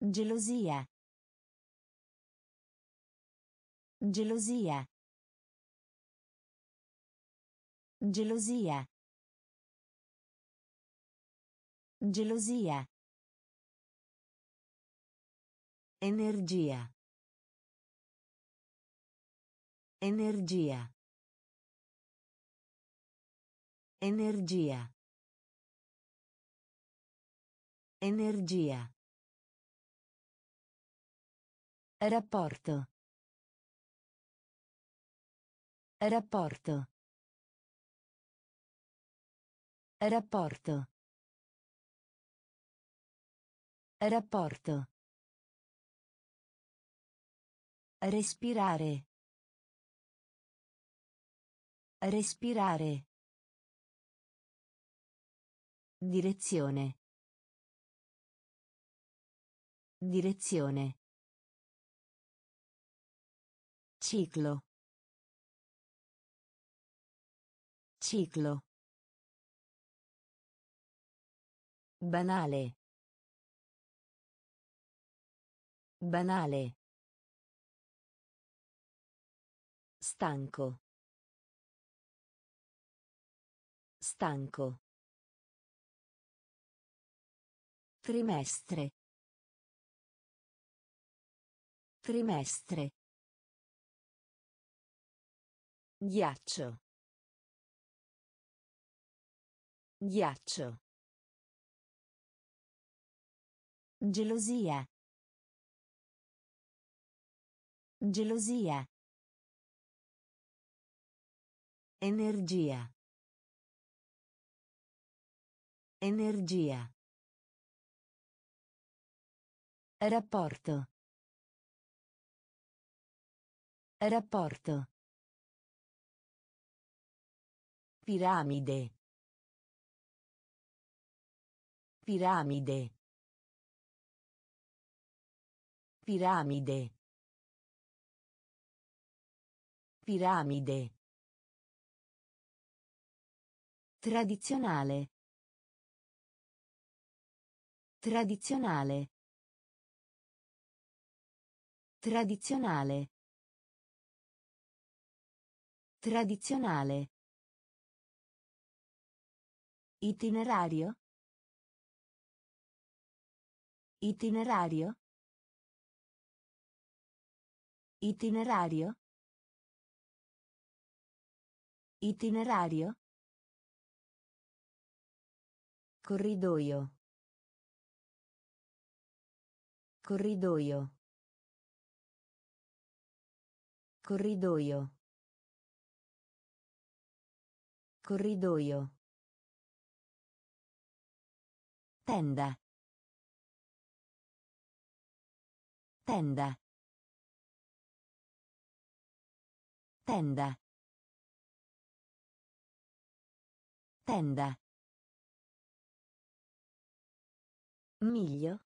Gelosia. Gelosia. Gelosia. Gelosia. Energia. Energia. Energia. Energia. Rapporto. Rapporto. Rapporto. Rapporto. Respirare. Respirare. Direzione. Direzione. Ciclo. Ciclo. Banale. Banale. Stanco. Stanco. Trimestre. Trimestre. Ghiaccio. Ghiaccio. Gelosia. Gelosia. Energia. Energia. Rapporto. Rapporto. Piramide. Piramide. Piramide. Piramide. Tradizionale. Tradizionale. Tradizionale. Tradizionale. Itinerario. Itinerario. Itinerario. Itinerario. Corridoio. Corridoio. Corridoio. Corridoio. Tenda. Tenda. Tenda. Tenda. Miglio.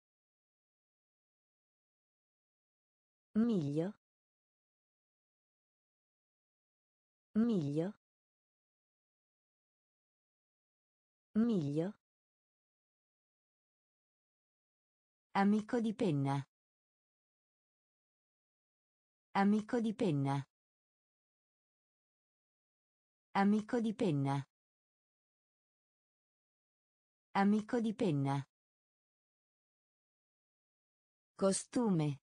Miglio. Miglio. Miglio. Amico di penna. Amico di penna. Amico di penna. Amico di penna. Costume.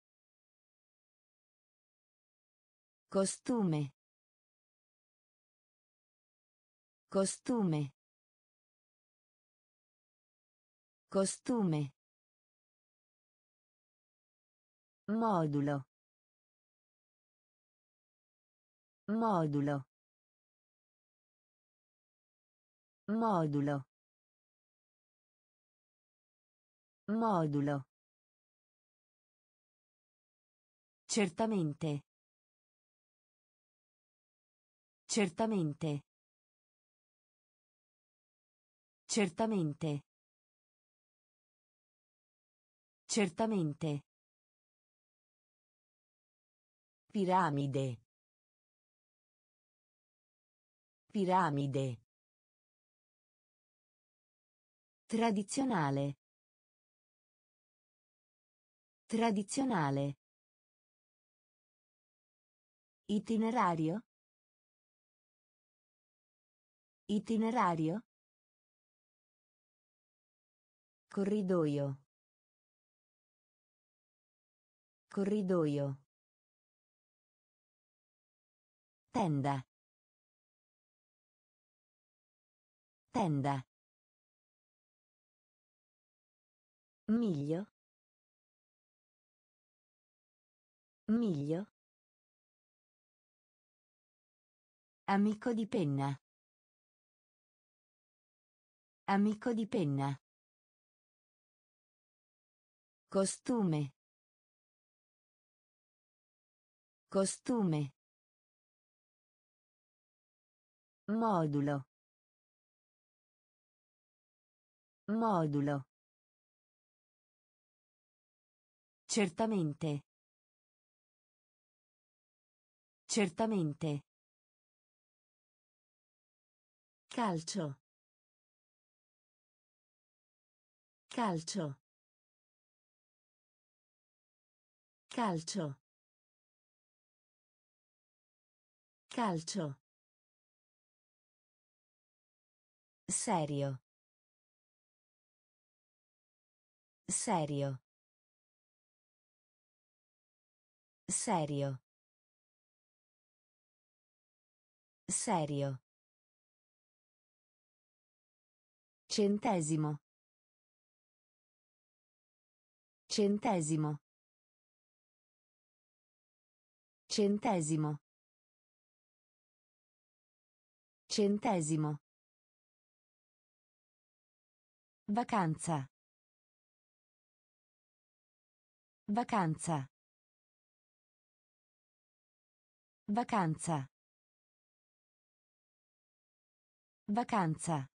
Costume. Costume. Costume. Modulo. Modulo. Modulo. Modulo. Certamente. Certamente. Certamente. Certamente. Piramide. Piramide. Tradizionale. Tradizionale. Itinerario. Itinerario. Corridoio. Corridoio. Tenda. Tenda. Miglio. Miglio. Amico di penna. Amico di penna. Costume. Costume. Modulo. Modulo. Certamente. Certamente. Calcio. Calcio. Calcio. Calcio. Serio. Serio. Serio. Serio. Centesimo. Centesimo. Centesimo. Centesimo. Vacanza. Vacanza. Vacanza. Vacanza.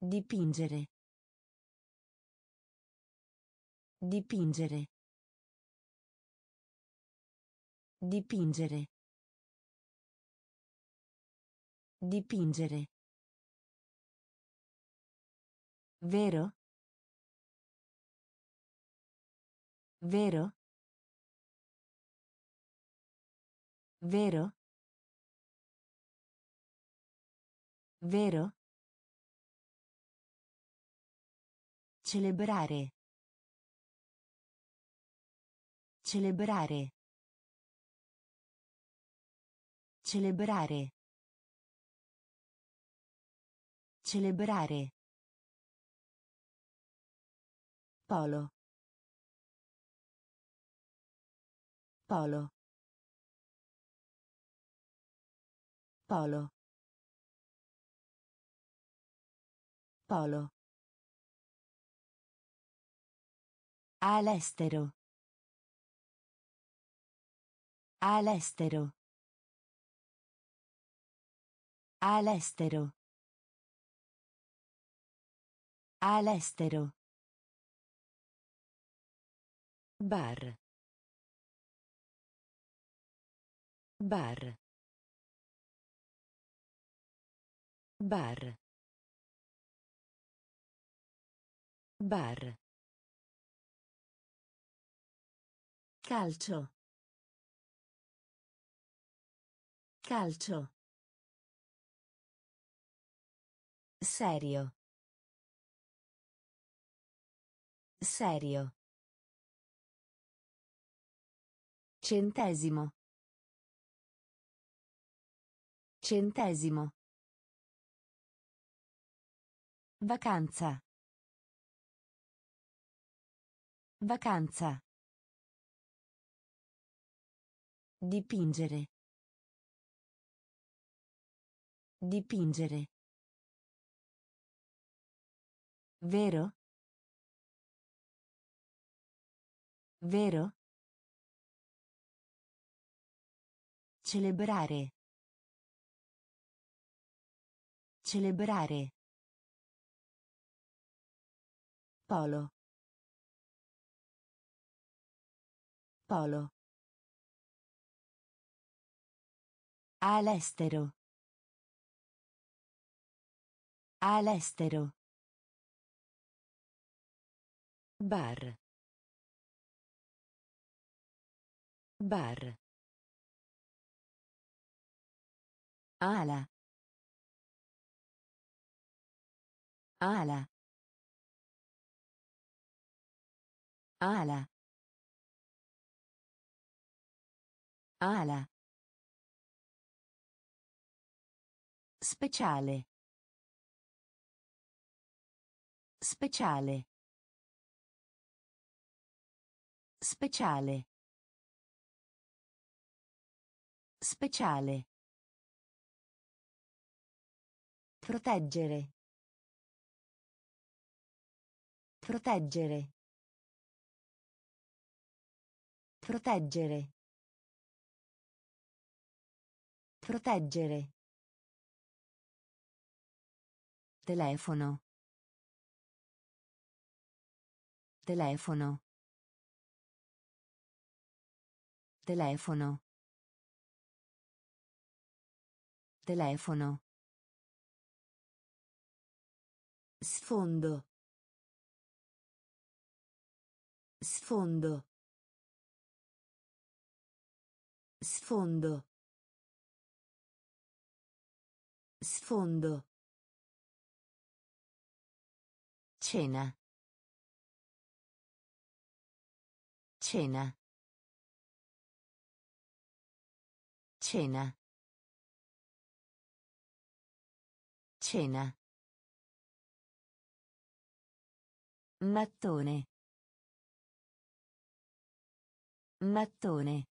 Dipingere. Dipingere. Dipingere. Dipingere. Vero? Vero? Vero? Vero? Celebrare. Celebrare. Celebrare. Celebrare. Polo. Polo. Polo. Polo. All'estero. All'estero. All'estero. All'estero. Bar. Bar. Bar. Bar. Calcio. Calcio. Serio. Serio. Centesimo. Centesimo. Vacanza. Vacanza. Dipingere. Dipingere. Vero? Vero? Celebrare. Celebrare. Polo. Polo. All'estero. All'estero. Bar. Bar. Ala. Ala. Ala. Ala. Speciale. Speciale. Speciale. Speciale. Proteggere. Proteggere. Proteggere. Proteggere. Telefono. Telefono. Telefono. Telefono. Sfondo. Sfondo. Sfondo. Sfondo. Cena. Cena. Cena. Cena. Mattone. Mattone.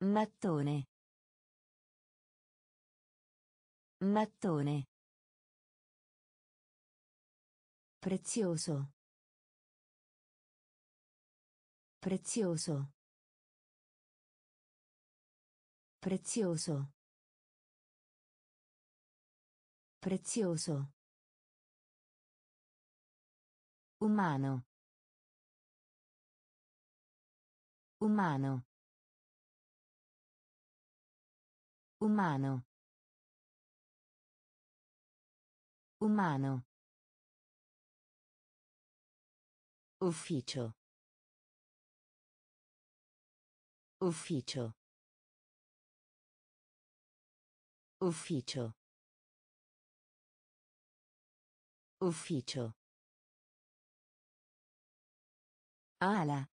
Mattone. Mattone. Prezioso. Prezioso. Prezioso. Prezioso. Umano. Umano. Umano. Umano. Ufficio. Ufficio. Ufficio. Ufficio. Ala.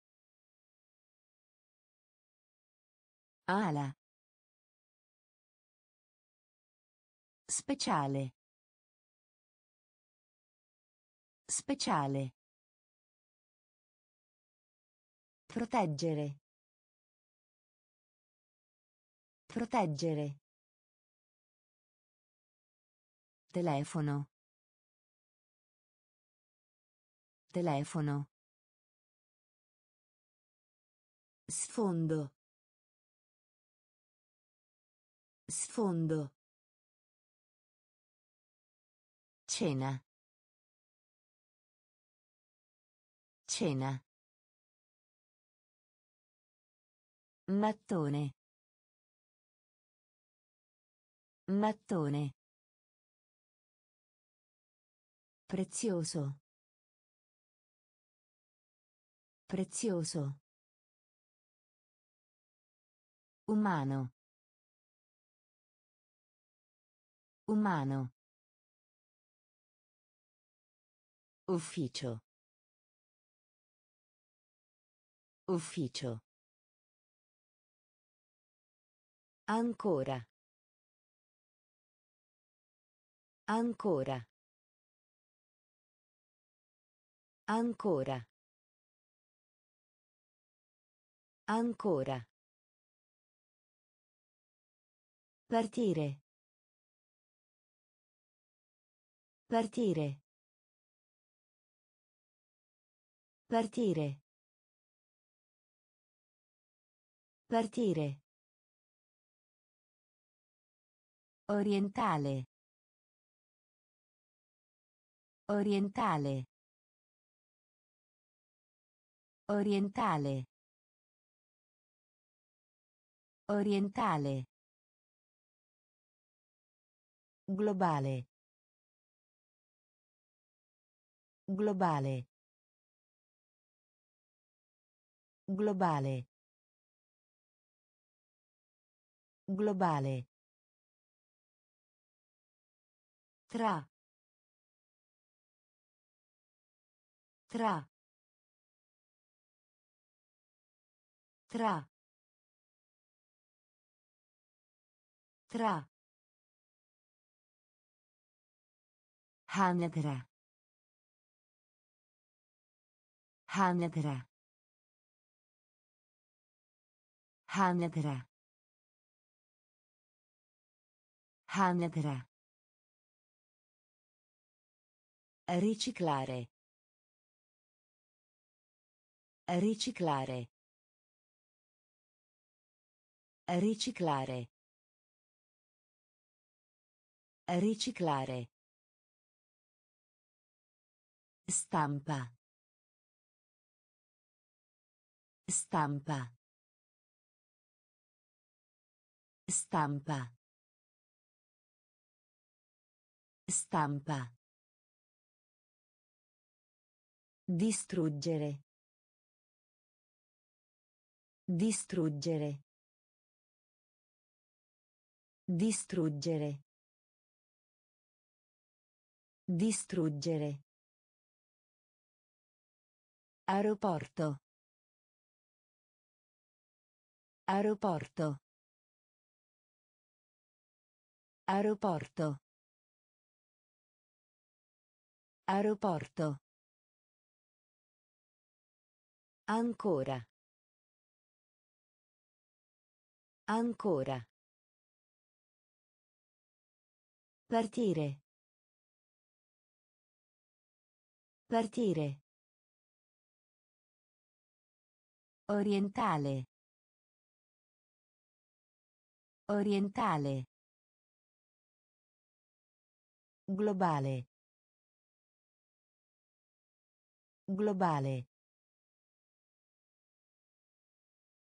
Ala. Speciale. Speciale. Proteggere. Proteggere. Telefono. Telefono. Sfondo. Sfondo. Cena. Cena. Mattone. Mattone. Prezioso. Prezioso. Umano. Umano. Ufficio. Ufficio. Ancora. Ancora. Ancora. Ancora. Partire. Partire. Partire. Partire. Orientale. Orientale. Orientale. Orientale. Globale. Globale. Globale. Globale. Tra. Tra. Tra. Tra. Hanedra. Hanedra. Hanedra. Hanedra. Riciclare. Riciclare. Riciclare. Riciclare. Stampa. Stampa. Stampa. Stampa. Distruggere. Distruggere. Distruggere. Distruggere. Aeroporto. Aeroporto. Aeroporto. Aeroporto. Ancora. Ancora. Partire. Partire. Orientale. Orientale. Globale. Globale.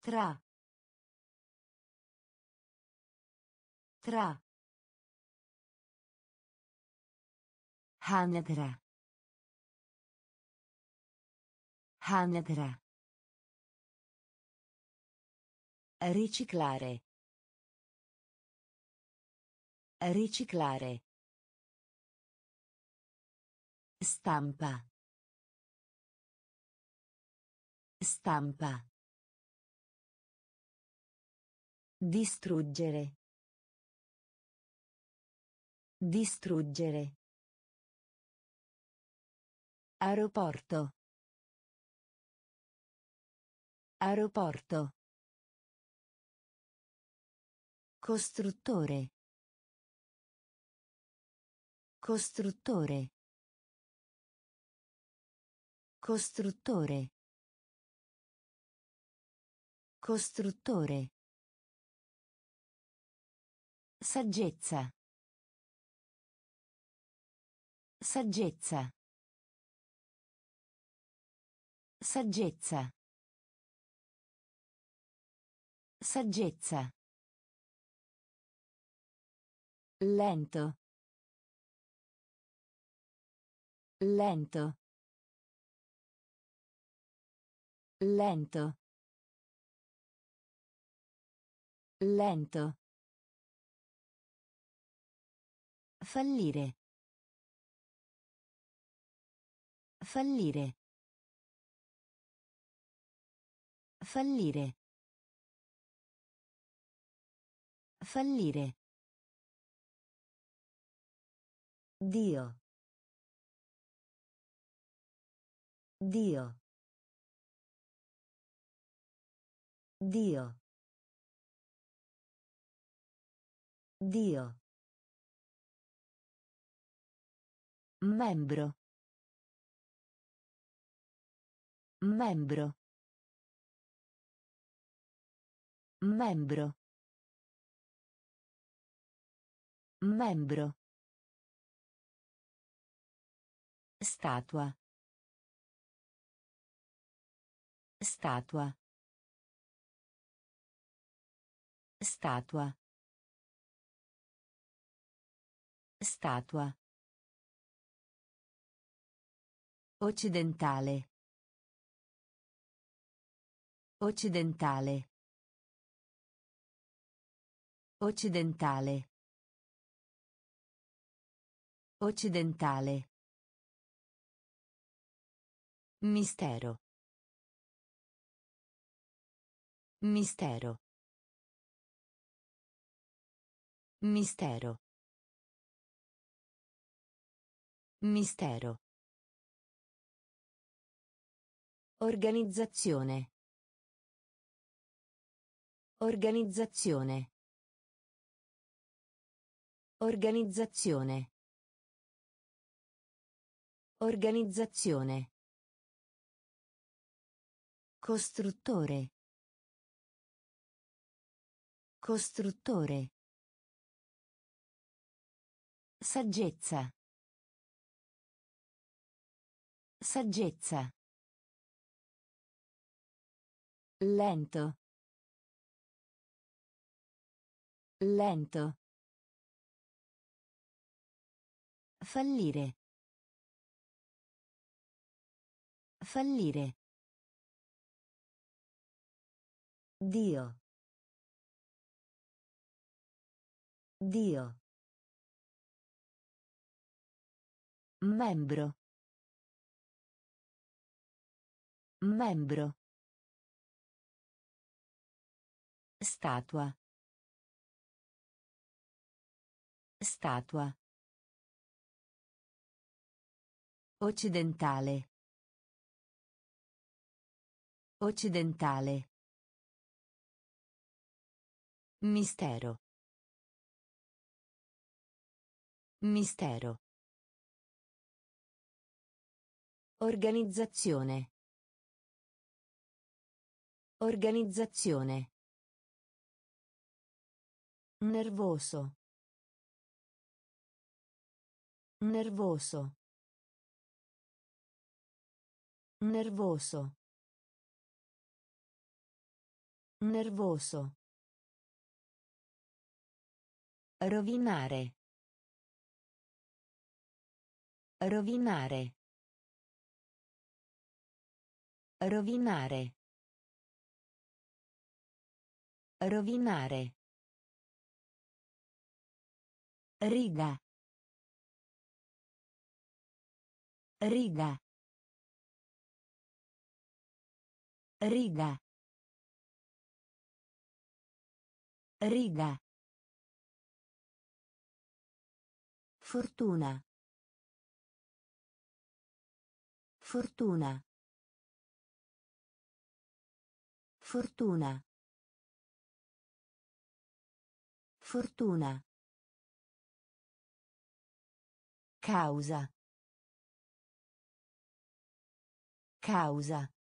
Tra. Tra. Hanedra. Hanedra. Riciclare. Riciclare. Stampa. Stampa. Distruggere. Distruggere. Aeroporto. Aeroporto. Costruttore. Costruttore. Costruttore. Costruttore. Saggezza. Saggezza. Saggezza. Saggezza. Lento. Lento. Lento. Lento. Fallire. Fallire. Fallire. Fallire. Dio. Dio. Dio. Dio. Membro. Membro. Membro. Membro. Statua. Statua. Statua. Statua. Occidentale. Occidentale. Occidentale. Occidentale. Mistero. Mistero. Mistero. Mistero. Organizzazione. Organizzazione. Organizzazione. Organizzazione. Costruttore. Costruttore. Saggezza. Saggezza. Lento. Lento. Fallire. Fallire. Dio. Dio. Membro. Membro. Statua. Statua. Occidentale. Occidentale. Mistero. Mistero. Organizzazione. Organizzazione. Nervoso. Nervoso. Nervoso. Nervoso. Rovinare. Rovinare. Rovinare. Rovinare. Riga. Riga. Riga. Riga. Fortuna. Fortuna. Fortuna. Fortuna. Causa. Causa.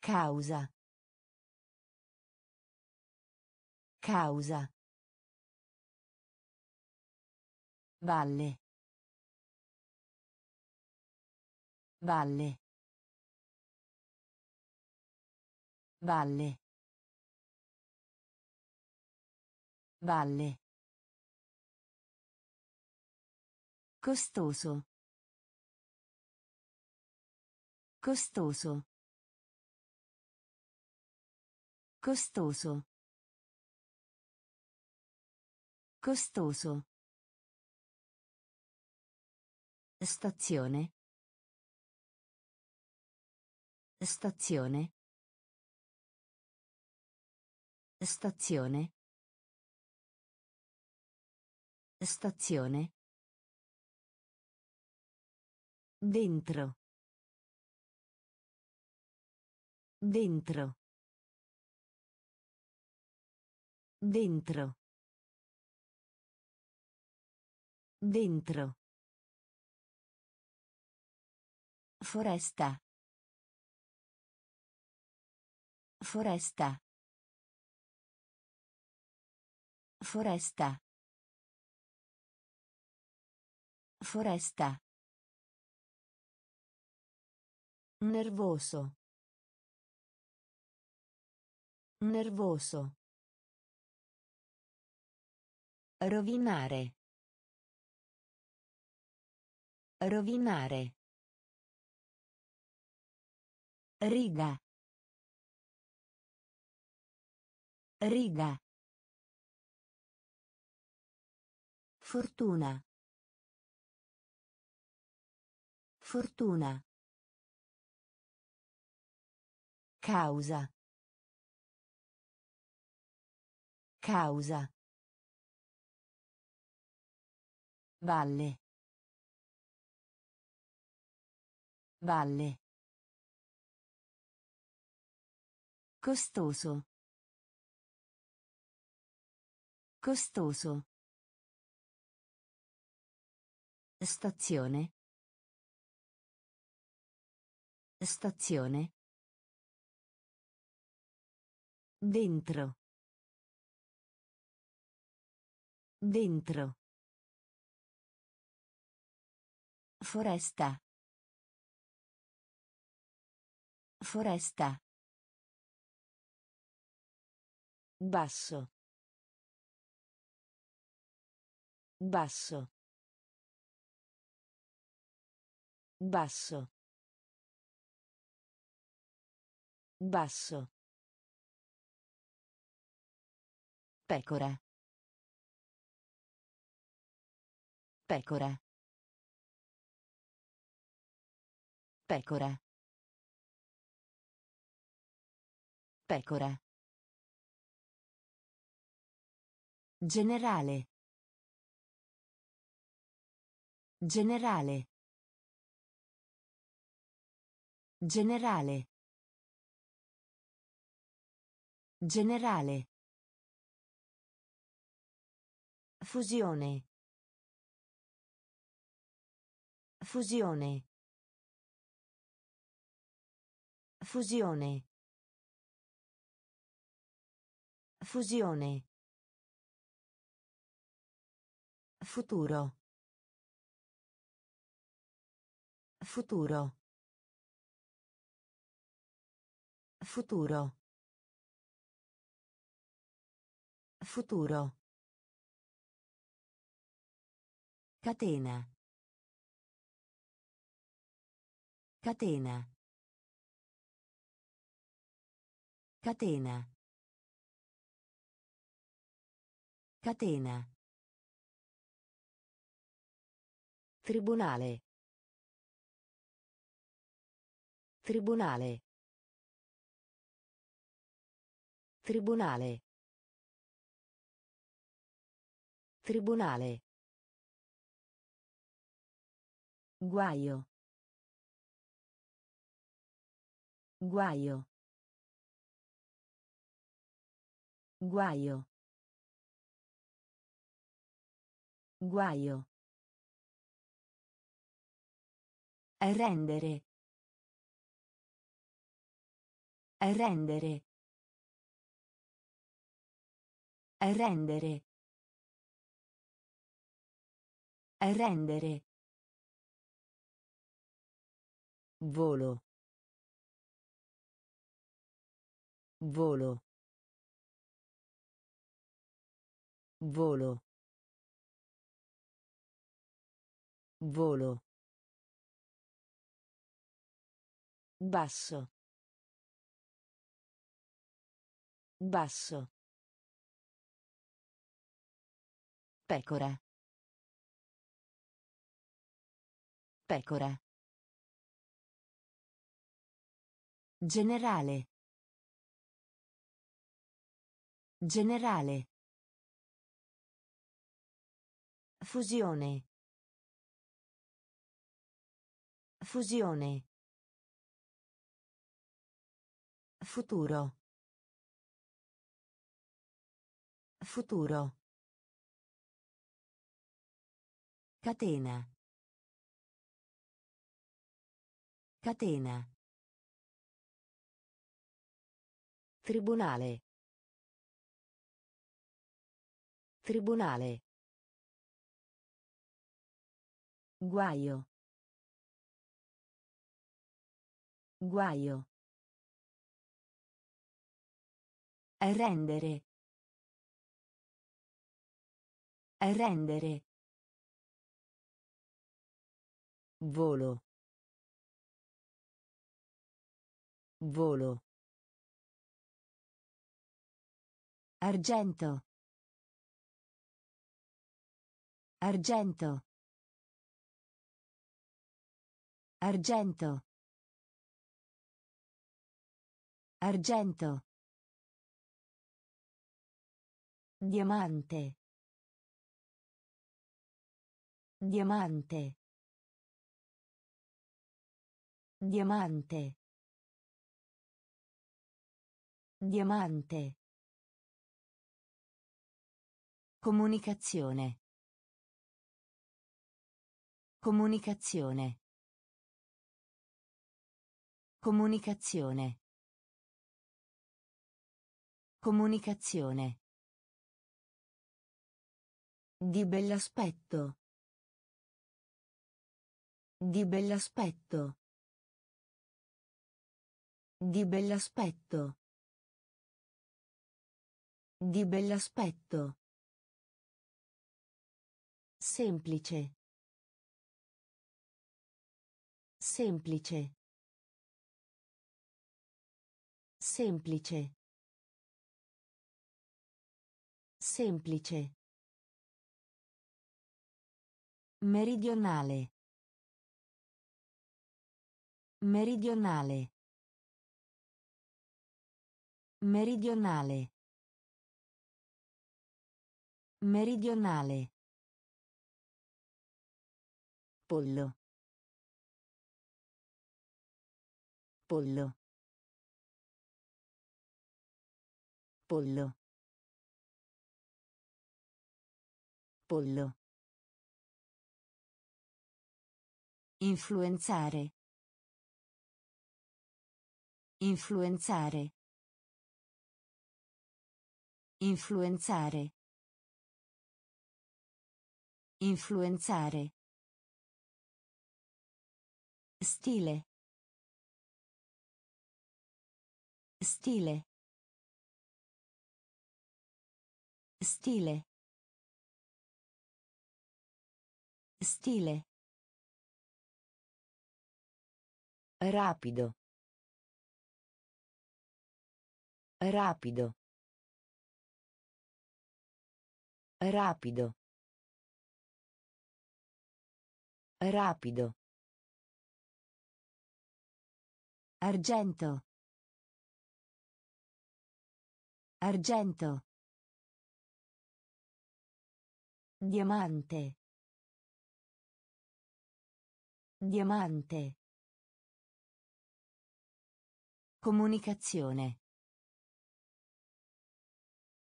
Causa. Causa. Valle. Valle. Valle. Valle. Costoso. Costoso. Costoso. Costoso. Stazione. Stazione. Stazione. Stazione. Dentro. Dentro. Dentro. Dentro. Foresta. Foresta. Foresta. Foresta. Nervoso. Nervoso. Rovinare. Rovinare. Riga. Riga. Fortuna. Fortuna. Causa. Causa. Valle. Valle. Costoso. Costoso. Stazione. Stazione. Dentro. Dentro. Foresta. Foresta. Basso. Basso. Basso. Basso. Pecora. Pecora. Pecora. Pecora. Generale. Generale. Generale. Generale. Fusione. Fusione. Fusione. Fusione. Futuro. Futuro. Futuro. Futuro. Catena. Catena. Catena. Catena. Tribunale. Tribunale. Tribunale. Tribunale. Guaio. Guaio. Guaio. Guaio. Rendere. Rendere. Rendere. Rendere. Volo. Volo. Volo. Volo. Basso. Basso. Pecora. Pecora. Generale. Generale. Fusione. Fusione. Futuro. Futuro. Catena. Catena. Tribunale. Tribunale. Guaio. Guaio. Rendere. Rendere. Volo. Volo. Argento. Argento. Argento. Argento. Diamante. Diamante. Diamante. Diamante. Comunicazione. Comunicazione. Comunicazione. Comunicazione. Di bell'aspetto. Di bell'aspetto. Di bell'aspetto. Di bell'aspetto. Semplice. Semplice. Semplice. Semplice. Meridionale. Meridionale. Meridionale. Meridionale. Pollo. Pollo. Pollo. Pollo. Influenzare. Influenzare. Influenzare. Influenzare. Stile. Stile. Stile. Stile. Rapido. Rapido. Rapido. Rapido. Argento. Argento. Diamante. Diamante. Comunicazione.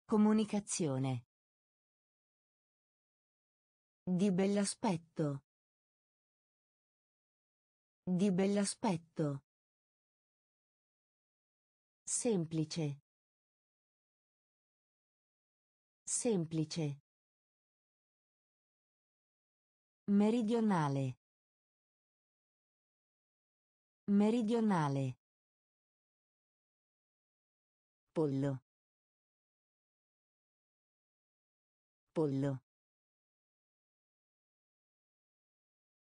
Comunicazione. Di bell'aspetto. Di bell'aspetto. Semplice. Semplice. Meridionale. Meridionale. Pollo. Pollo.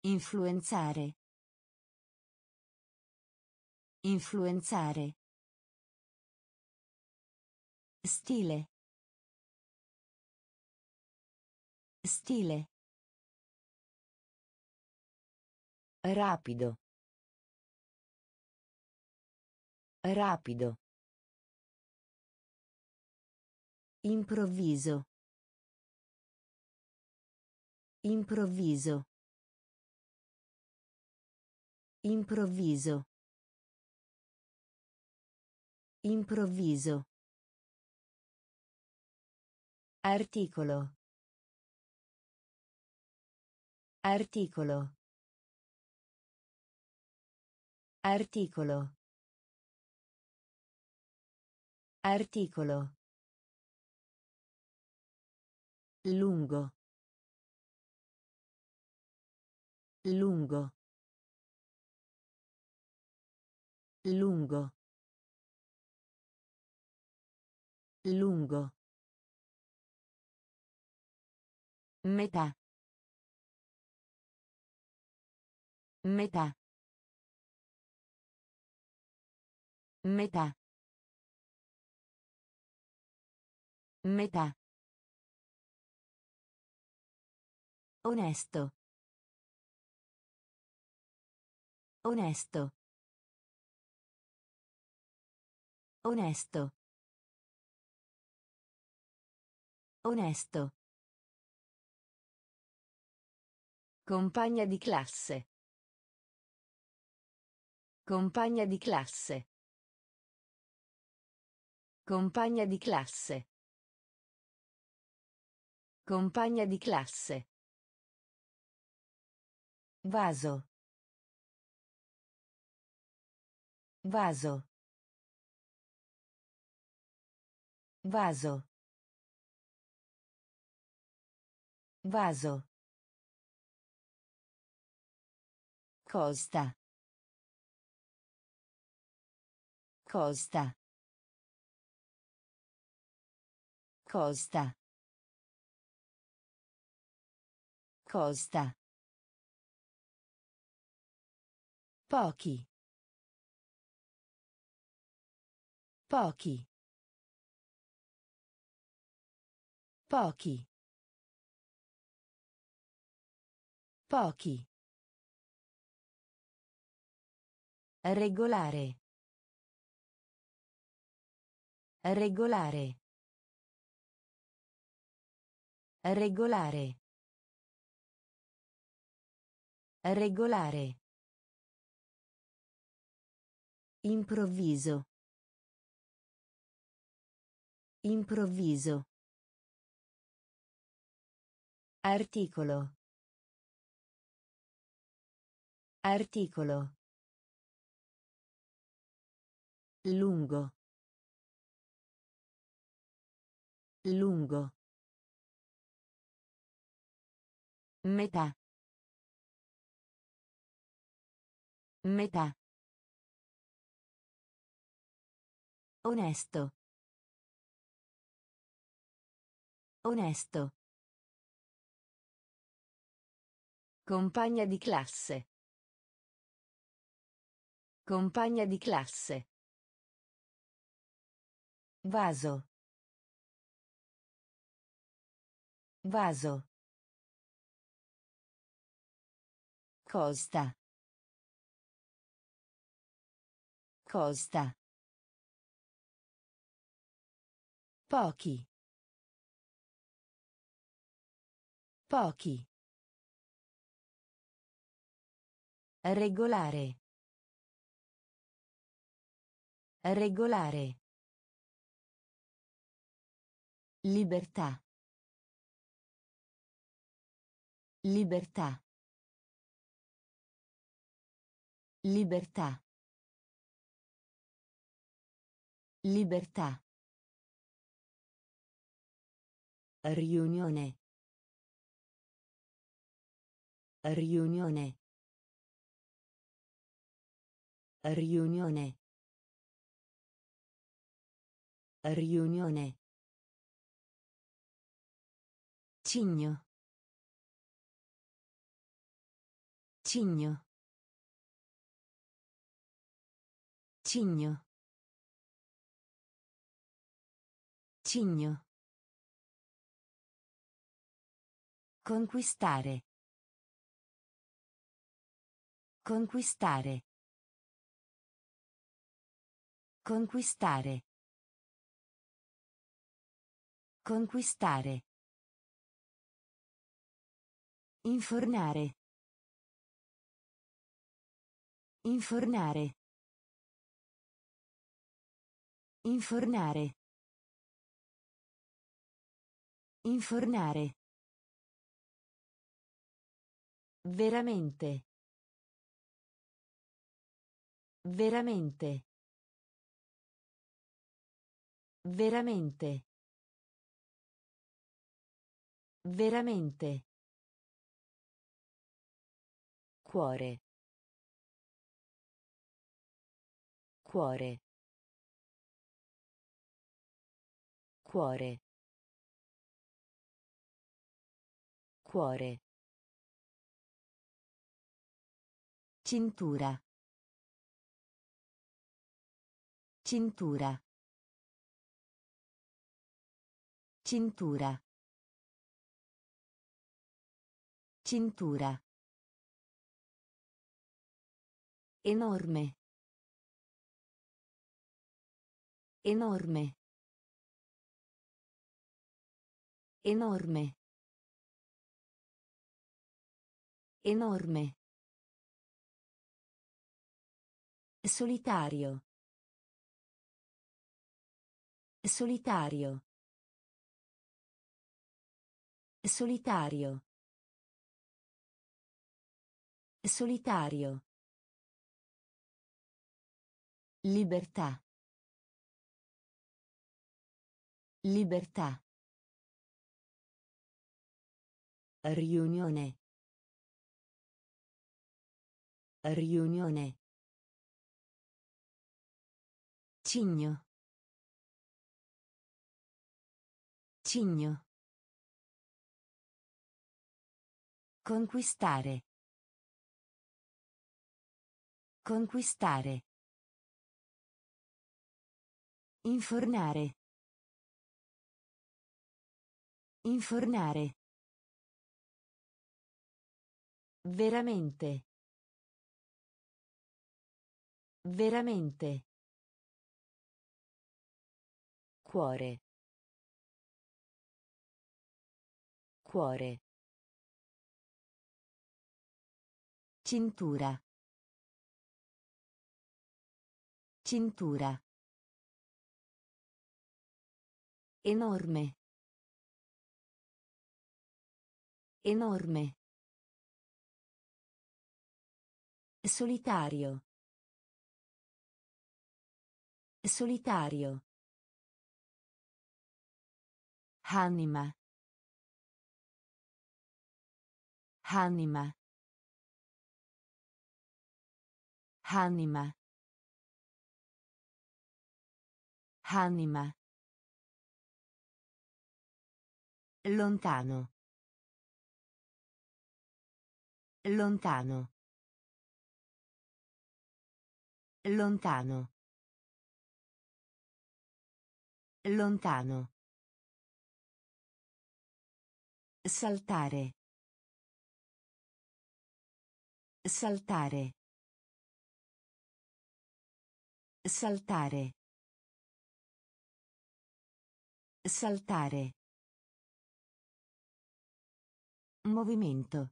Influenzare. Influenzare. Stile. Stile. Rapido. Rapido. Improvviso. Improvviso. Improvviso. Improvviso. Articolo. Articolo. Articolo. Articolo. Lungo. Lungo. Lungo. Lungo. Metà. Metà. Metà. Metà. Onesto. Onesto. Onesto. Onesto. Compagna di classe. Compagna di classe. Compagna di classe. Compagna di classe. Vaso. Vaso. Vaso. Vaso. Costa. Costa. Costa. Costa. Pochi. Pochi. Pochi. Pochi. Regolare. Regolare. Regolare. Regolare. Improvviso. Improvviso. Articolo. Articolo. Lungo. Lungo. Metà. Metà. Onesto. Onesto. Compagna di classe. Compagna di classe. Vaso. Vaso. Costa. Costa. Pochi. Pochi. Regolare. Regolare. Libertà. Libertà. Libertà. Libertà. Riunione. Riunione. Riunione. Riunione. Cigno. Cigno. Cigno. Cigno. Conquistare. Conquistare. Conquistare. Conquistare. Infornare. Infornare. Infornare. Infornare. Veramente. Veramente. Veramente. Veramente. Cuore. Cuore. Cuore. Cuore. Cintura. Cintura. Cintura. Cintura. Enorme. Enorme. Enorme. Enorme. Solitario. Solitario. Solitario. Solitario. Libertà. Libertà. Riunione. Riunione. Cigno. Cigno. Conquistare. Conquistare. Infornare. Infornare. Veramente. Veramente. Cuore. Cuore. Cintura. Cintura. Enorme. Enorme. Solitario. Solitario. Anima. Anima. Anima. Anima. Lontano. Lontano. Lontano. Lontano. Saltare. Saltare. Saltare. Saltare. Movimento.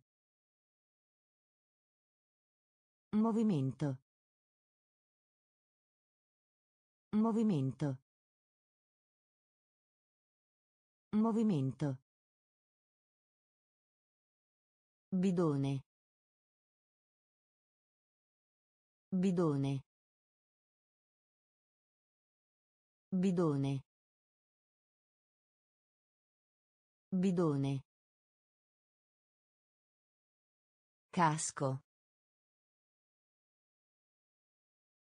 Movimento. Movimento. Movimento. Bidone. Bidone. Bidone. Bidone. Casco.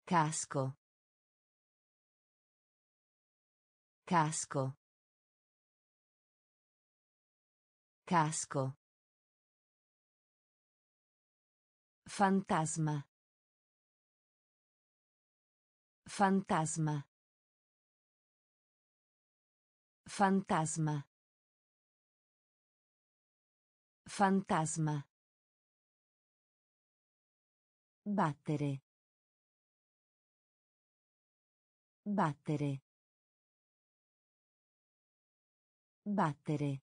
Casco. Casco. Casco. Fantasma. Fantasma. Fantasma. Fantasma. Battere. Battere. Battere.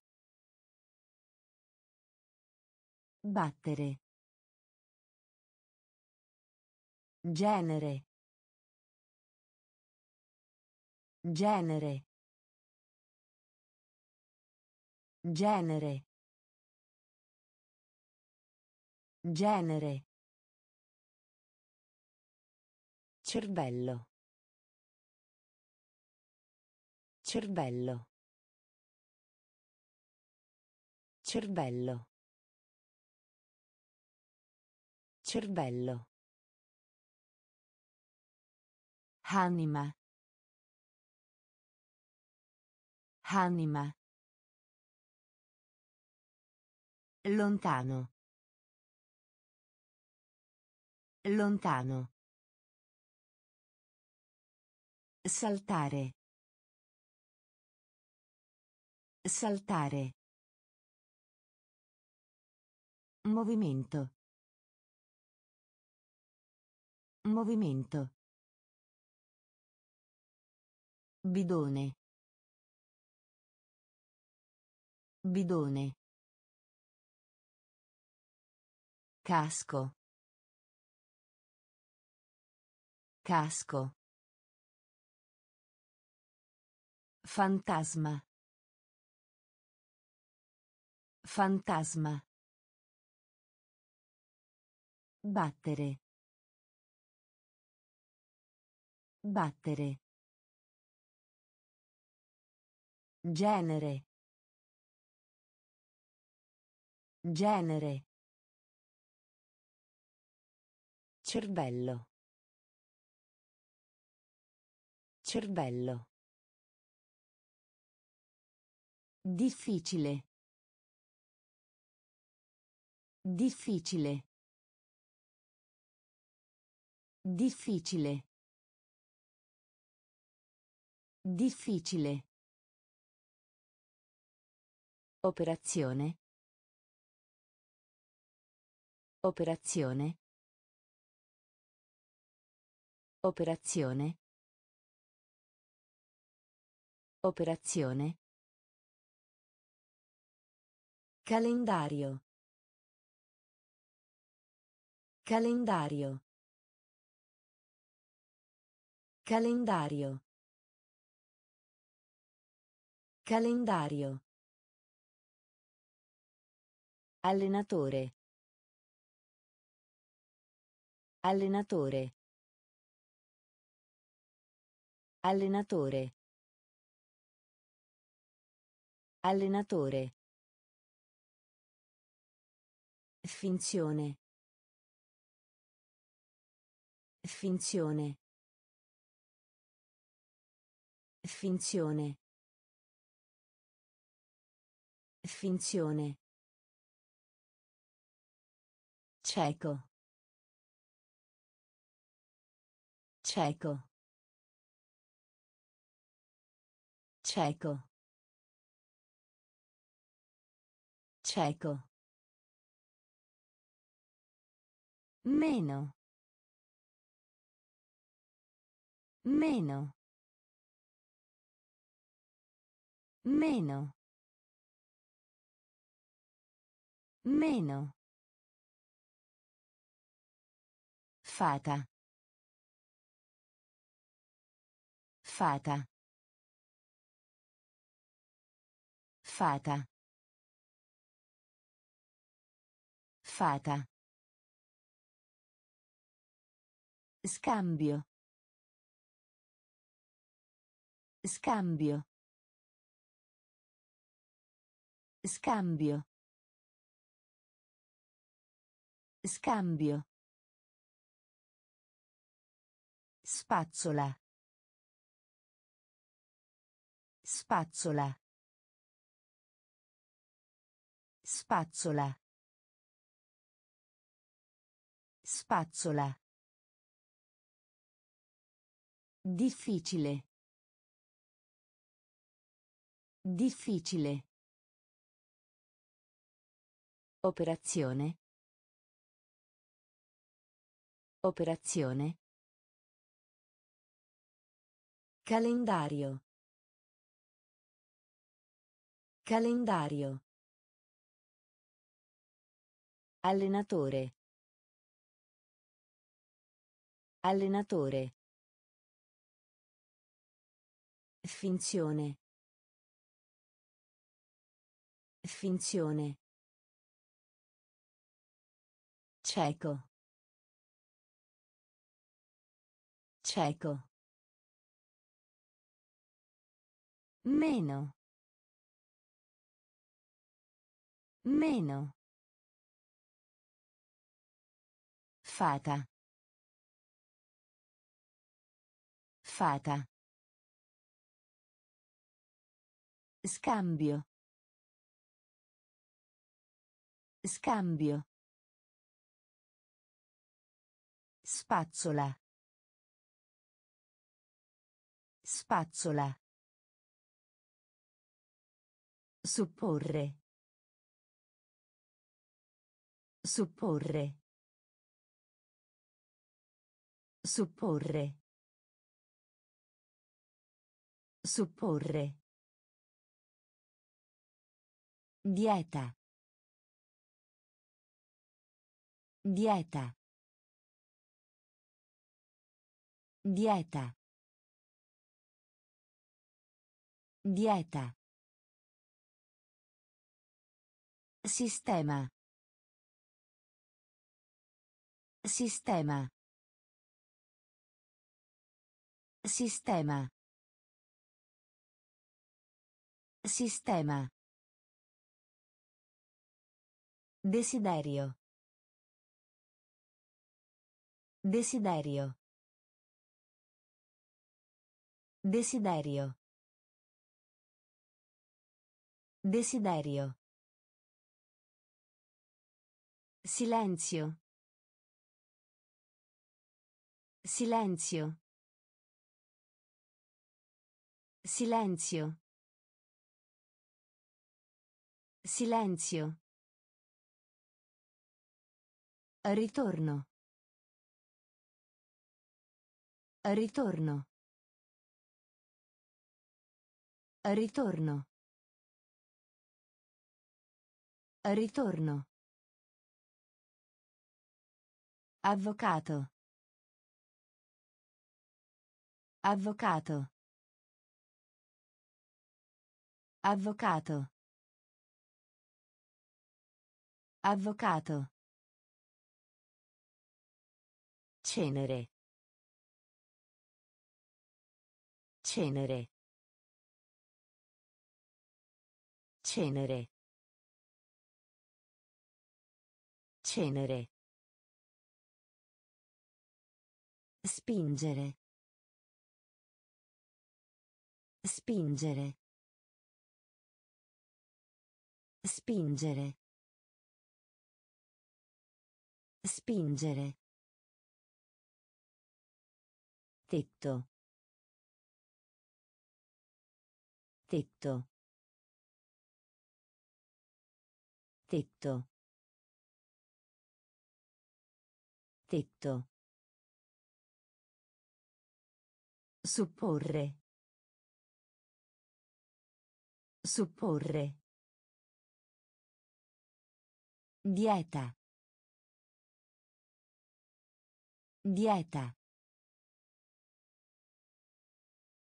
Battere. Genere. Genere. Genere. Genere. Cervello. Cervello. Cervello. Cervello. Anima. Anima. Lontano. Lontano. Saltare. Saltare. Movimento. Movimento. Bidone. Bidone. Casco. Casco. Fantasma. Fantasma. Battere. Battere. Genere. Genere. Cervello. Cervello. Difficile. Difficile. Difficile. Difficile. Operazione. Operazione. Operazione. Operazione. Calendario. Calendario. Calendario. Calendario. Allenatore. Allenatore. Allenatore. Allenatore. Finzione. Finzione. Finzione. Finzione. Cieco. Cieco. Cieco. Cieco. Meno. Meno. Meno. Meno. Fata. Fata. Fata. Fata. Scambio. Scambio. Scambio. Scambio. Spazzola. Spazzola. Spazzola. Spazzola. Difficile. Difficile. Operazione. Operazione. Calendario. Calendario. Allenatore. Allenatore. Finzione. Finzione. Cieco. Cieco. Meno. Meno. Fata. Fata. Scambio. Scambio. Spazzola. Spazzola. Supporre. Supporre. Supporre. Supporre. Dieta. Dieta. Dieta. Dieta. Sistema. Sistema. Sistema. Sistema. Desiderio. Desiderio. Desiderio. Desiderio. Silenzio. Silenzio. Silenzio. Silenzio. Ritorno. Ritorno. Ritorno. Ritorno. Avvocato. Avvocato. Avvocato. Avvocato. Cenere. Cenere. Cenere. Cenere. Spingere. Spingere. Spingere. Spingere. Tetto. Tetto. Tetto. Tetto. Supporre. Supporre. Dieta. Dieta.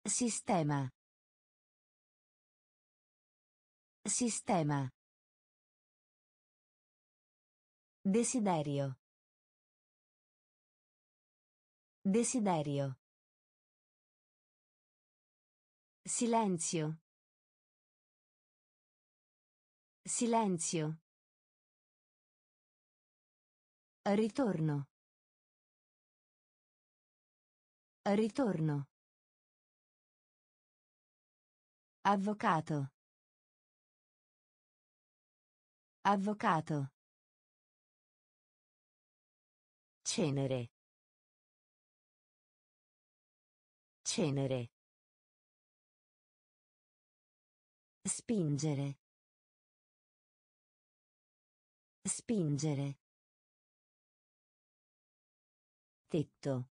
Sistema. Sistema. Desiderio. Desiderio. Silenzio. Silenzio. Ritorno. Ritorno. Avvocato. Avvocato. Cenere. Cenere. Spingere. Spingere. Tetto.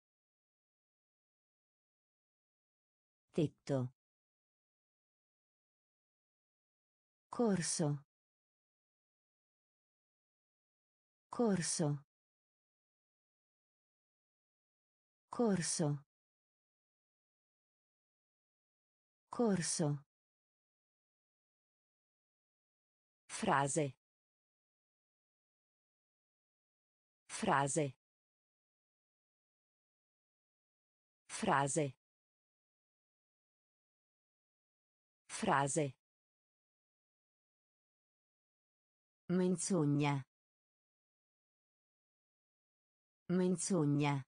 Tetto. Corso. Corso. Corso. Corso. Frase. Frase. Frase. Frase. Menzogna. Menzogna.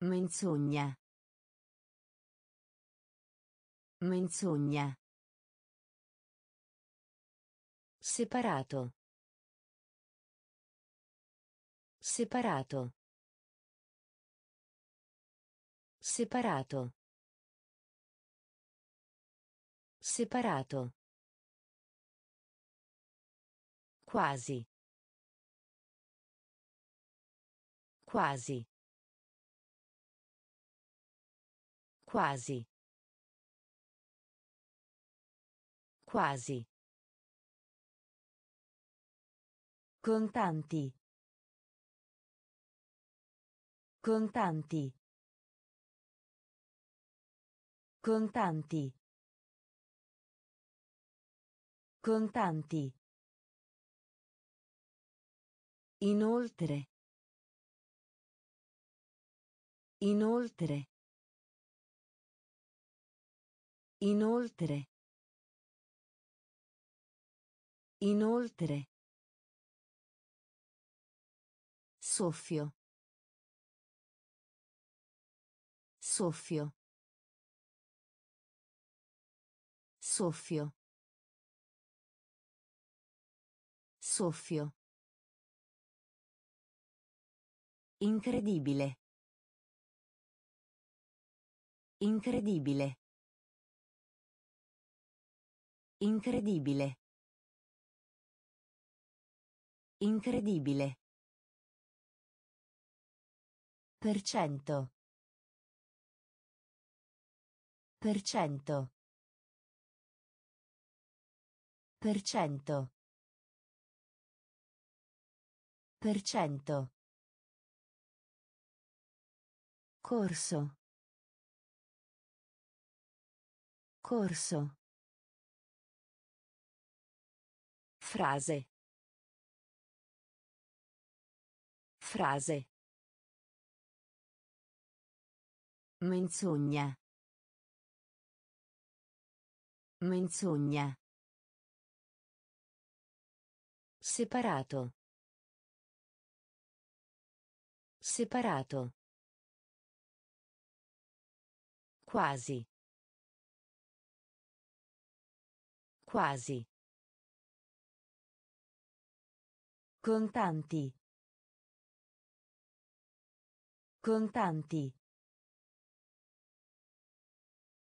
Menzogna. Menzogna. Separato. Separato. Separato. Separato. Quasi. Quasi. Quasi. Quasi. Contanti. Contanti. Contanti. Contanti. Inoltre. Inoltre. Inoltre. Inoltre. Soffio. Soffio. Soffio. Soffio. Incredibile. Incredibile. Incredibile. Incredibile. Per cento. Per cento. Per cento. Per cento. Corso. Corso. Frase. Frase. Menzogna. Menzogna. Separato. Separato. Quasi. Quasi. Contanti. Contanti.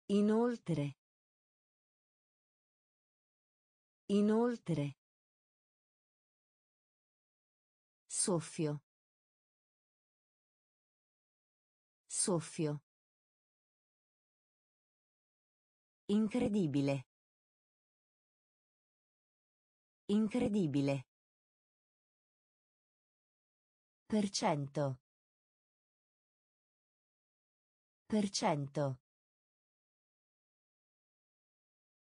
Inoltre. Inoltre. Soffio. Soffio. Incredibile. Incredibile. Per cento. Per cento.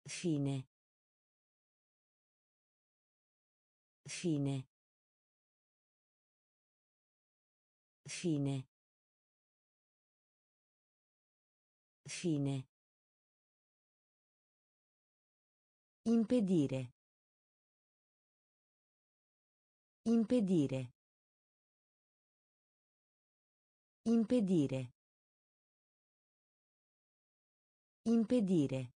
Fine. Fine. Fine. Fine. Impedire. Impedire. Impedire. Impedire.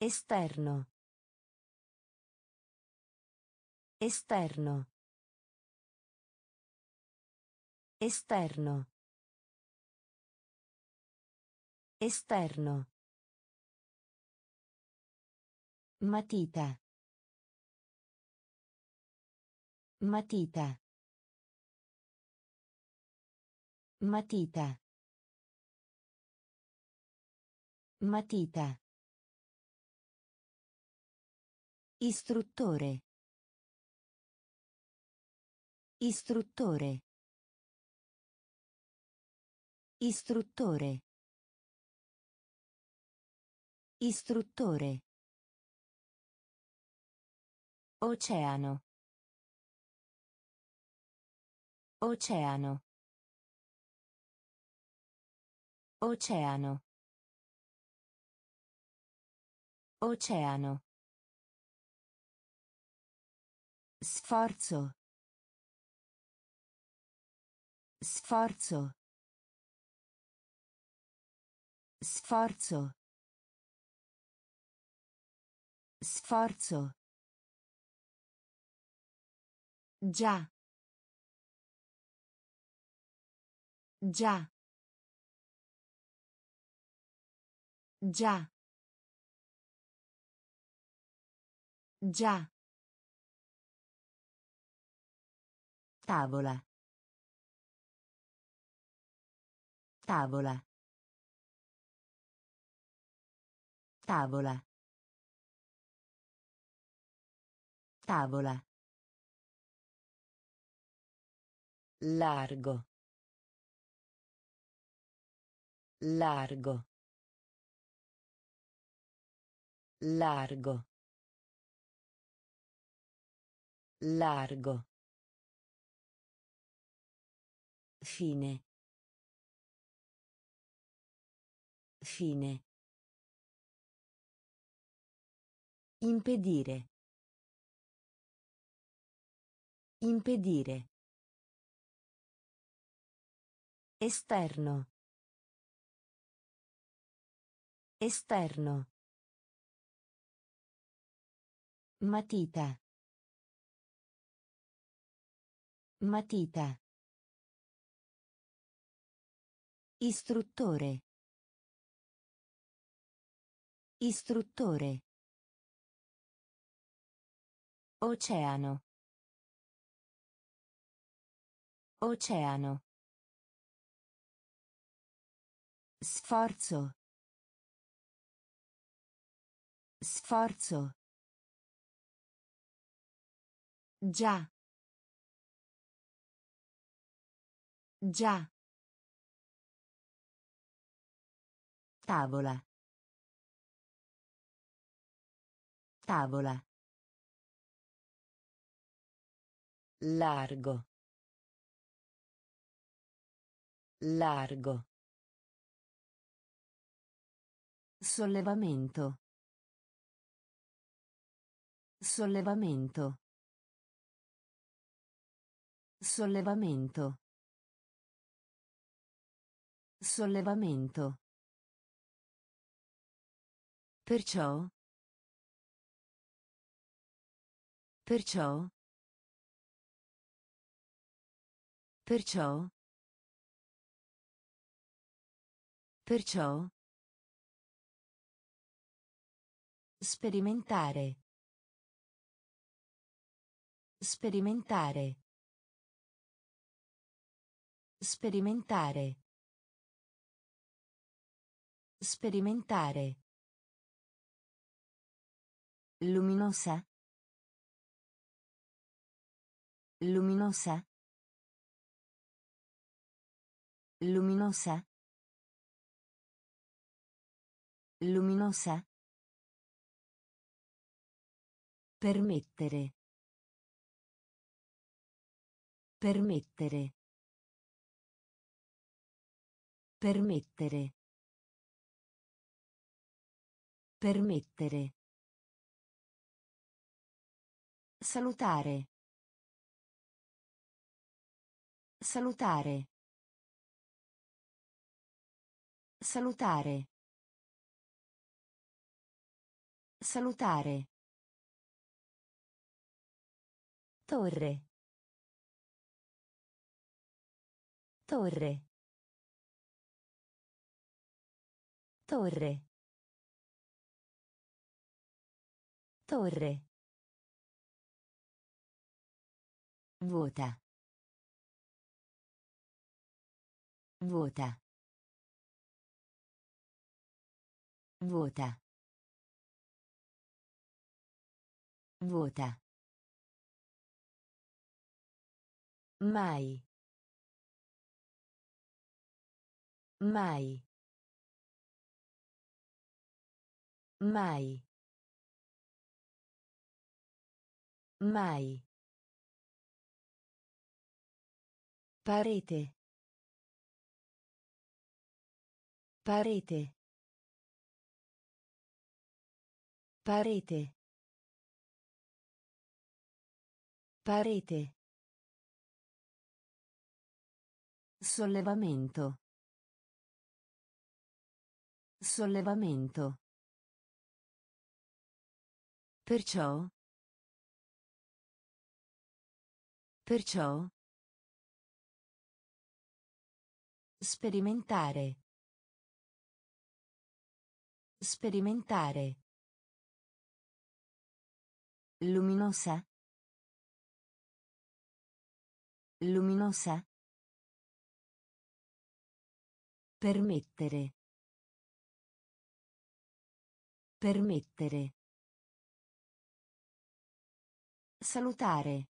Esterno. Esterno. Esterno. Esterno. Matita. Matita. Matita. Matita. Istruttore. Istruttore. Istruttore. Istruttore. Oceano. Oceano. Oceano. Oceano. Sforzo. Sforzo. Sforzo. Sforzo. Già. Già. Già. Già. Tavola. Tavola. Tavola. Tavola. Largo. Largo. Largo. Largo. Fine. Fine. Impedire. Impedire. Esterno. Esterno. Matita. Matita. Istruttore. Istruttore. Oceano. Oceano. Sforzo. Sforzo. Già. Già. Tavola. Tavola. Largo. Largo. Sollevamento. Sollevamento. Sollevamento. Sollevamento. Perciò. Perciò. Perciò. Perciò. Sperimentare. Sperimentare. Sperimentare. Sperimentare. Luminosa. Luminosa. Luminosa. Luminosa. Permettere. Permettere. Permettere. Permettere. Salutare. Salutare. Salutare. Salutare. Torre. Torre. Torre. Torre. Vota. Vota. Vota. Vota. Mai. Mai. Mai. Mai. Parete. Parete. Parete. Parete. Sollevamento. Sollevamento. Perciò. Perciò. Sperimentare. Sperimentare. Luminosa. Luminosa. Permettere. Permettere. Salutare.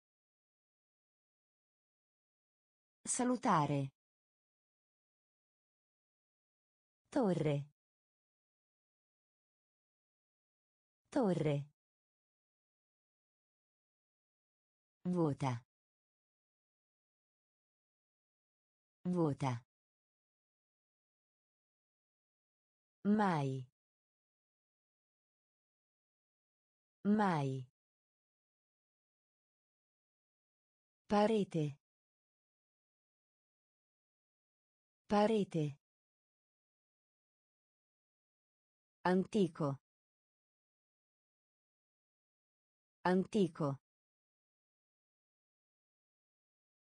Salutare. Torre. Torre. Vota. Vota. Mai. Mai. Parete. Parete. Antico. Antico.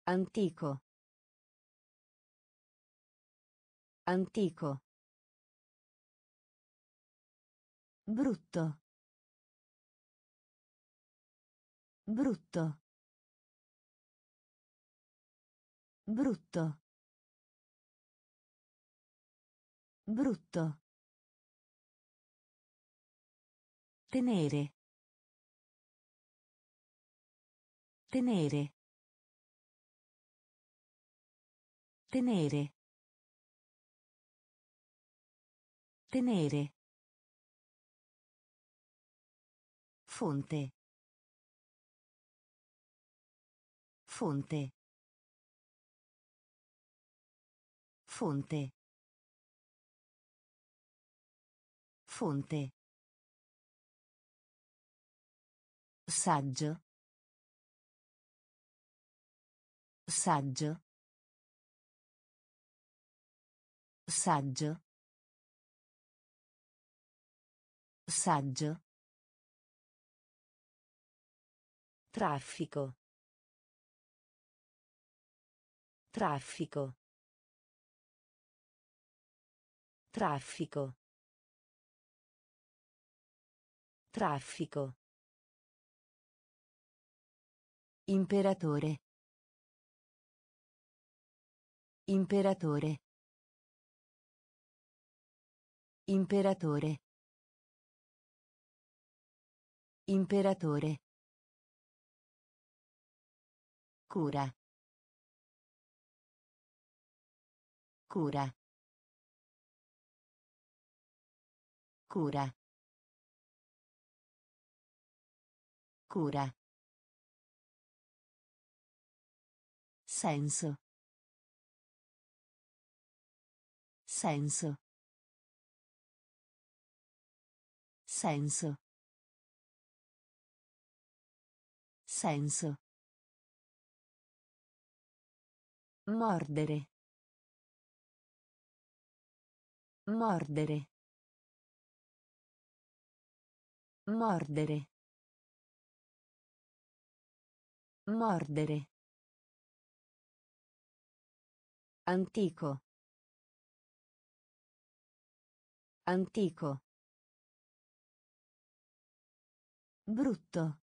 Antico. Antico. Brutto. Brutto. Brutto. Brutto. Tenere. Tenere. Tenere. Tenere. Fonte. Fonte. Fonte. Fonte. Saggio. Saggio. Saggio. Saggio. Traffico. Traffico. Traffico. Traffico. Imperatore. Imperatore. Imperatore. Imperatore. Cura. Cura. Cura. Cura. Senso. Senso. Senso. Senso. Mordere. Mordere. Mordere. Mordere. Antico. Antico. Brutto.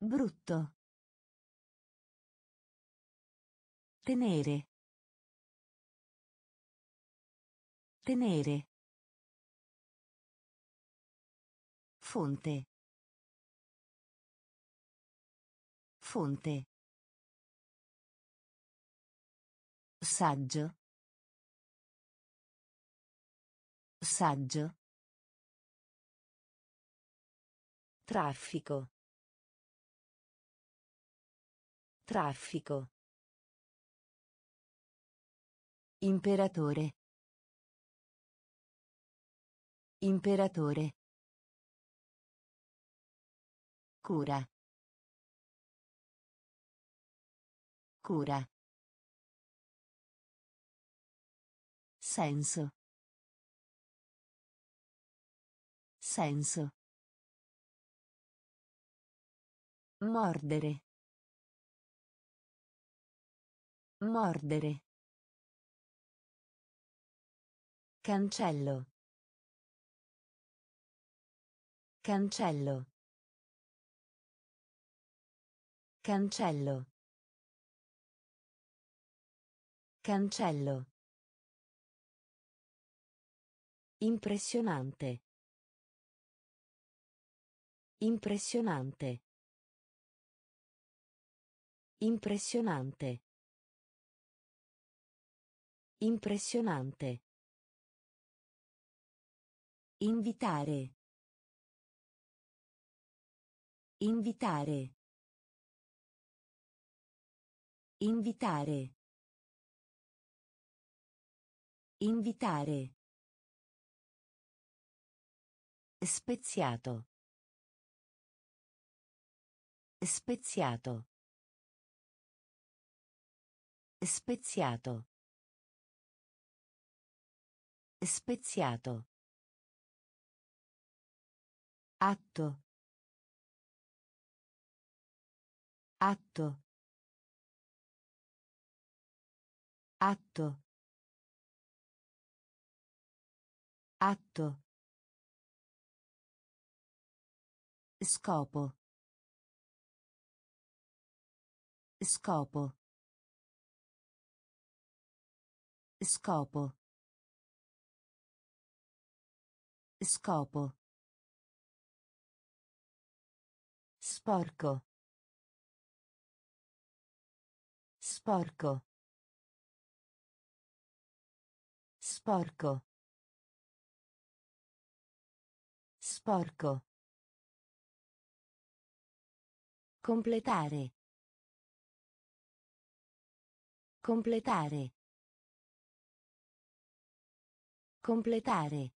Brutto. Tenere. Tenere. Fonte. Fonte. Saggio. Saggio. Traffico. Traffico. Imperatore. Imperatore. Cura. Cura. Senso. Senso. Mordere. Mordere. Cancello. Cancello. Cancello. Cancello. Impressionante. Impressionante. Impressionante. Impressionante. Invitare. Invitare. Invitare. Invitare. Speziato. Speziato. Speziato. Speziato. Atto. Atto. Atto. Atto. Scopo. Scopo. Scopo. Scopo. Sporco. Sporco. Sporco. Sporco. Completare. Completare. Completare.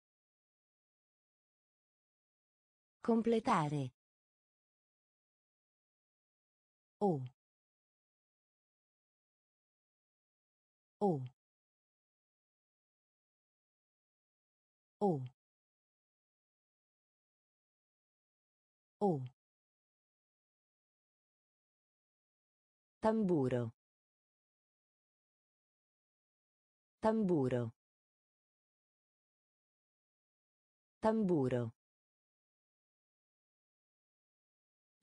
Completare. O. O. O. O. Tamburo. Tamburo. Tamburo.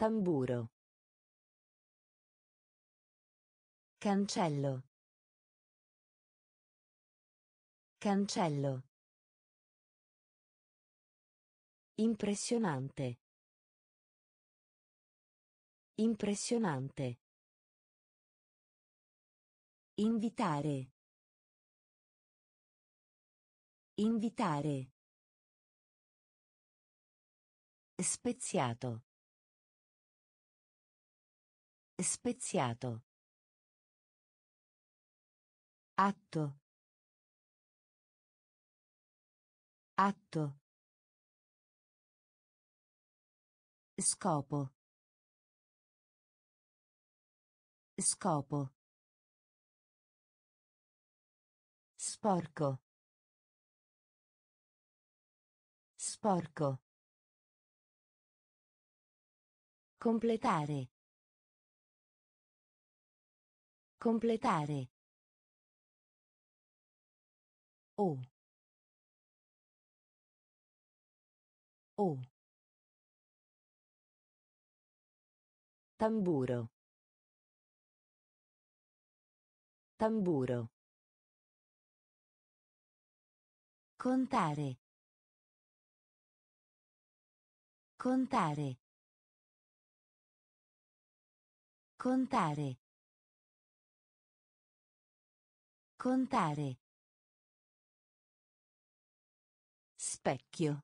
Tamburo. Cancello. Cancello. Impressionante. Impressionante. Invitare. Invitare. Speziato. Speziato. Atto. Atto. Scopo. Scopo. Sporco. Sporco. Completare. Completare. O. O. Tamburo. Tamburo. Contare. Contare. Contare. Contare. Specchio.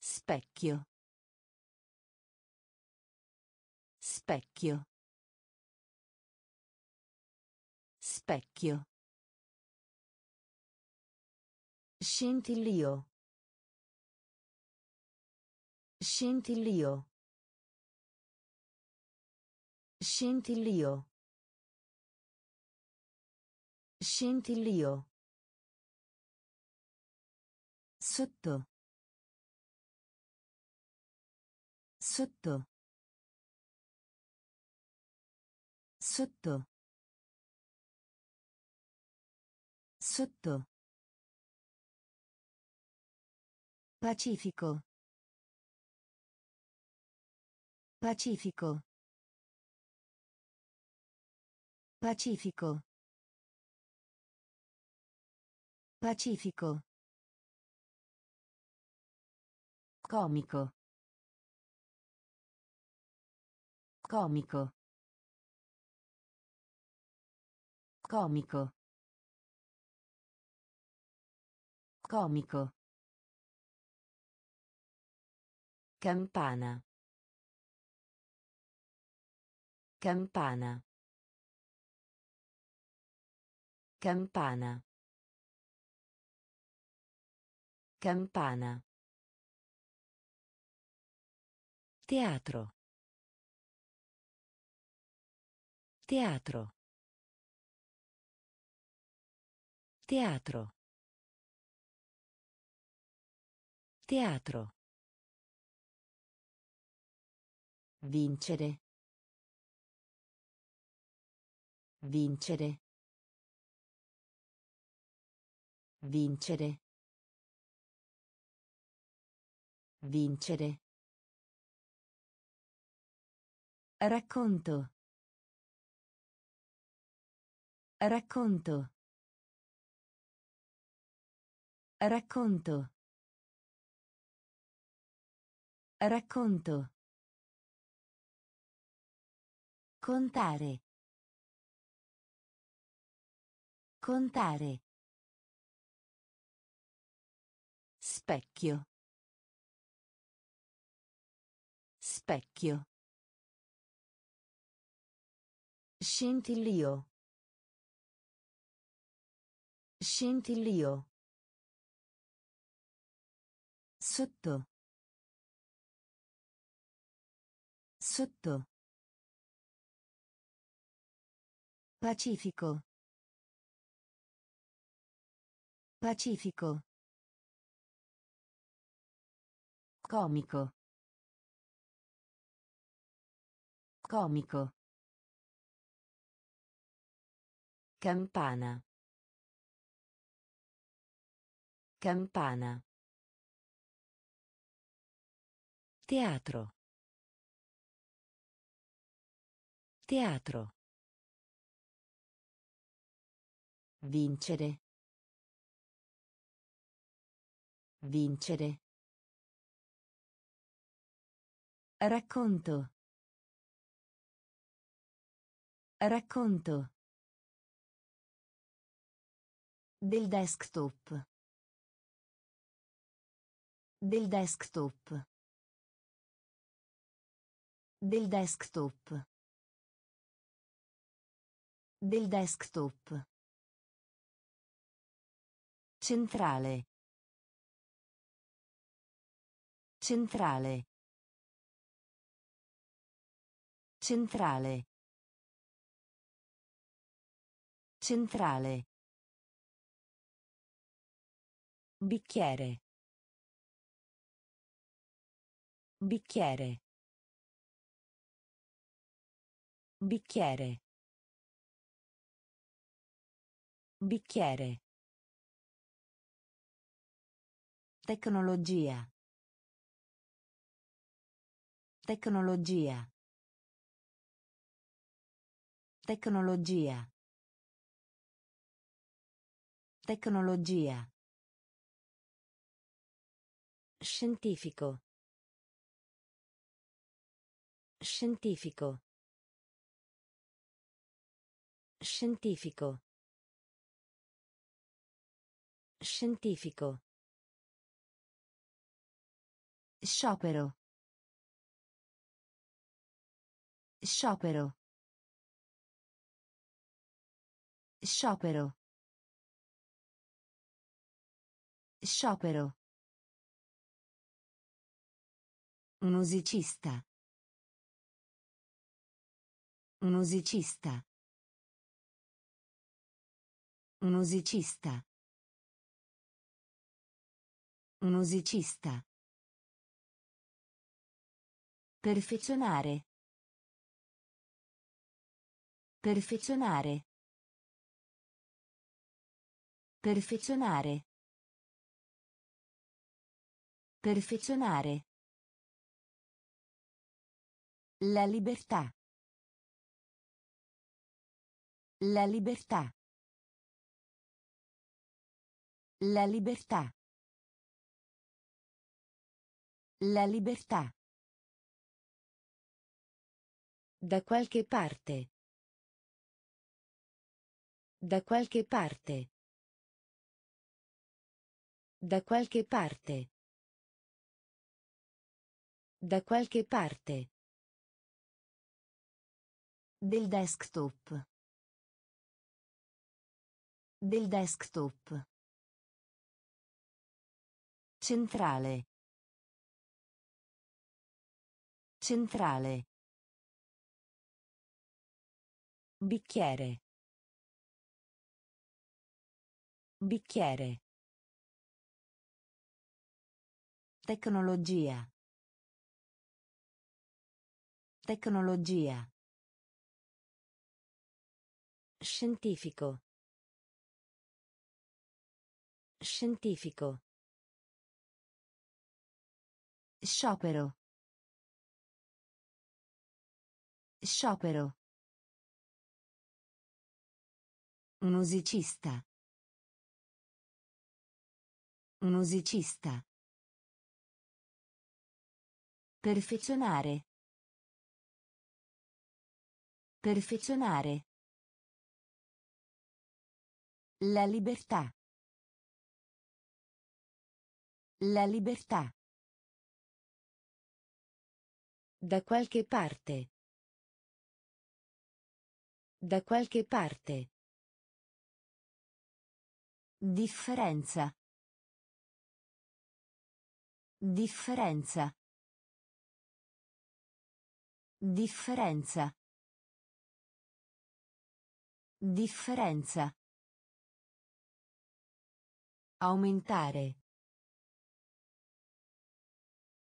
Specchio. Specchio. Specchio. Scintillio. Scintillio. Scintillio. Scintillio. Sotto. Sotto. Sotto. Sotto. Pacifico. Pacifico. Pacifico. Pacifico. Comico. Comico. Comico. Comico. Campana. Campana. Campana. Campana. Teatro. Teatro. Teatro. Teatro. Vincere. Vincere. Vincere. Vincere. Racconto. Racconto. Racconto. Racconto. Contare. Contare. Specchio. Specchio. Scintillio. Scintillio. Sotto. Sotto. Pacifico. Pacifico. Comico. Comico. Campana. Campana. Teatro. Teatro. Vincere. Vincere. Racconto. Racconto. Del desktop. Del desktop. Del desktop. Del desktop. Centrale. Centrale. Centrale. Centrale. Bicchiere. Bicchiere. Bicchiere. Bicchiere. Tecnologia. Tecnologia. Tecnologia. Tecnologia. Scientifico. Scientifico. Scientifico. Scientifico. Sciopero. Sciopero. Sciopero. Sciopero. Musicista. Musicista. Musicista. Musicista. Perfezionare. Perfezionare. Perfezionare. Perfezionare. La libertà. La libertà. La libertà. La libertà. Da qualche parte. Da qualche parte. Da qualche parte. Da qualche parte. Del desktop. Del desktop. Centrale. Centrale. Bicchiere. Bicchiere. Tecnologia. Tecnologia. Scientifico. Scientifico. Sciopero. Sciopero. Musicista. Musicista. Perfezionare. Perfezionare. La libertà. La libertà. Da qualche parte. Da qualche parte. Differenza. Differenza. Differenza. Differenza. Aumentare.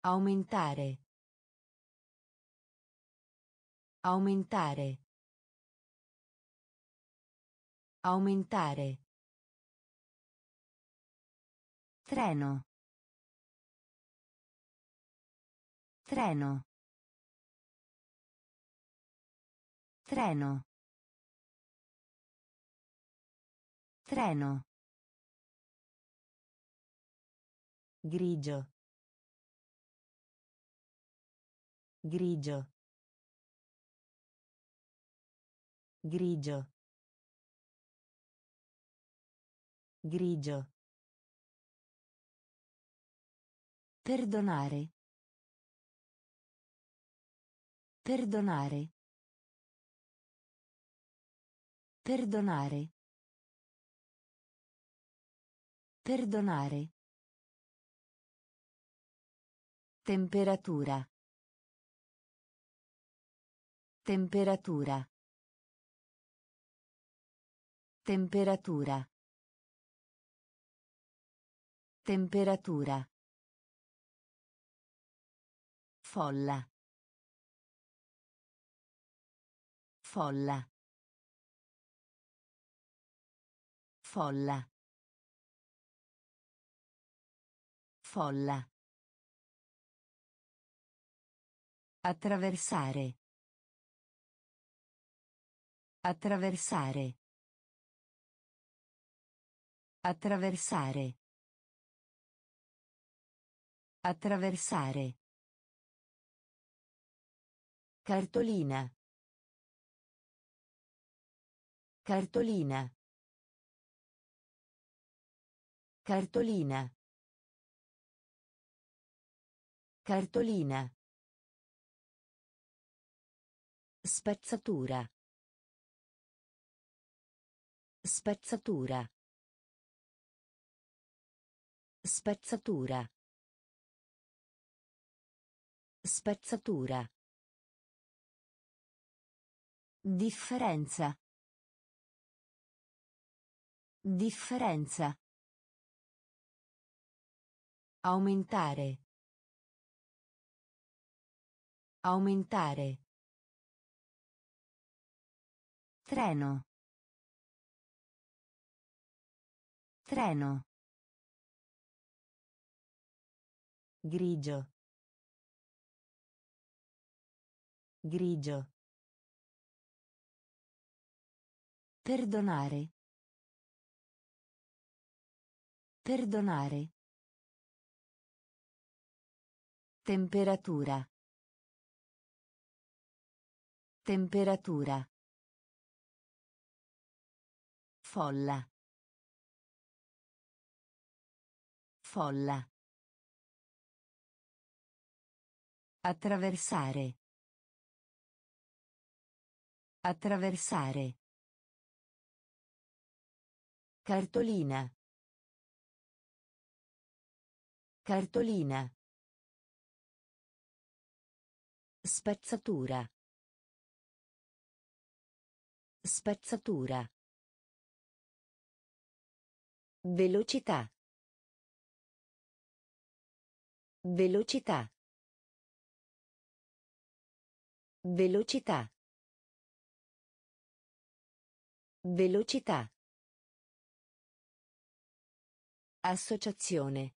Aumentare. Aumentare. Aumentare. Treno. Treno. Treno. Treno. Grigio. Grigio. Grigio. Grigio. Perdonare. Perdonare. Perdonare. Perdonare. Temperatura. Temperatura. Temperatura. Temperatura. Folla. Folla. Folla. Folla. Attraversare. Attraversare. Attraversare. Attraversare. Cartolina. Cartolina. Cartolina. Cartolina. Spezzatura. Spezzatura. Spezzatura. Spezzatura. Differenza. Differenza. Aumentare. Aumentare. Treno. Treno. Grigio. Grigio. Perdonare. Perdonare. Temperatura. Temperatura. Folla. Folla. Attraversare. Attraversare. Cartolina. Cartolina. Spezzatura. Spezzatura. Velocità. Velocità. Velocità. Velocità. Associazione.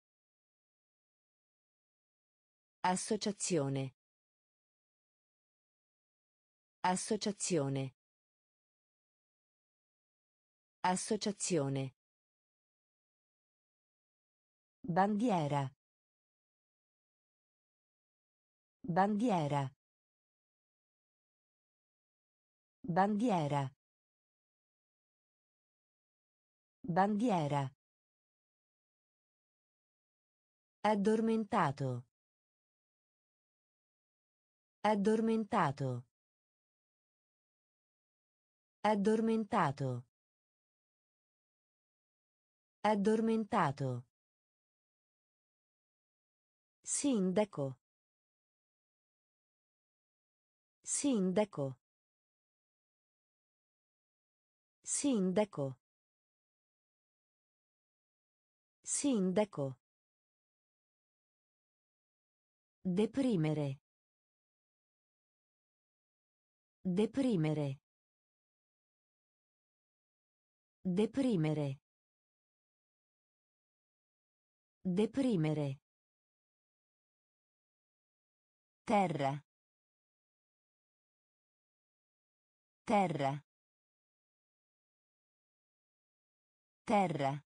Associazione. Associazione. Associazione. Bandiera. Bandiera. Bandiera. Bandiera. Addormentato. Addormentato. Addormentato. Addormentato. Sindaco. Sindaco. Sindaco. Sindaco. Deprimere. Deprimere. Deprimere. Deprimere. Terra. Terra. Terra.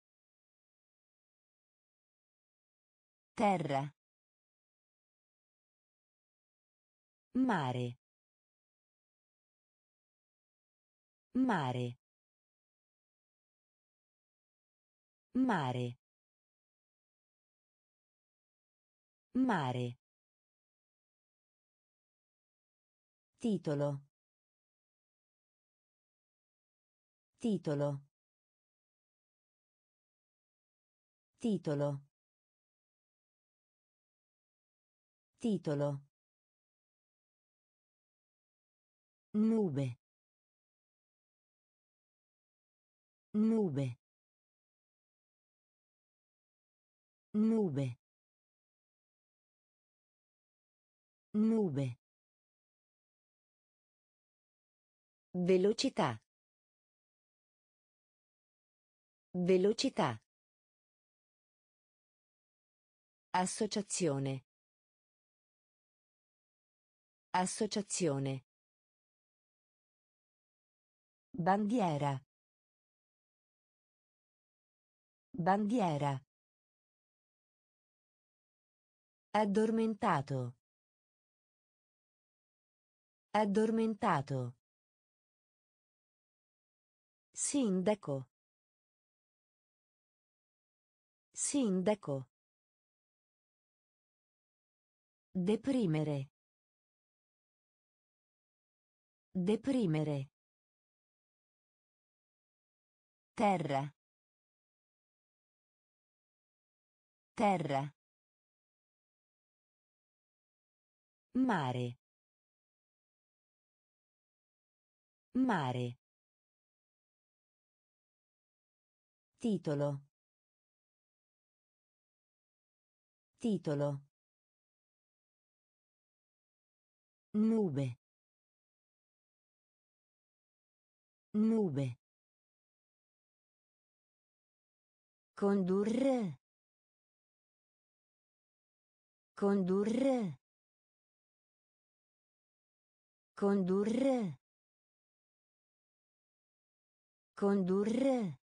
Terra. Mare. Mare. Mare. Mare. Titolo. Titolo. Titolo. Titolo. Nube. Nube. Nube. Nube. Velocità. Velocità. Associazione. Associazione. Bandiera. Bandiera. Addormentato. Addormentato. Sindaco. Sindaco. Deprimere. Deprimere. Terra. Terra. Mare. Mare. Titolo. Titolo. Nube. Nube. Condurre. Condurre. Condurre. Condurre.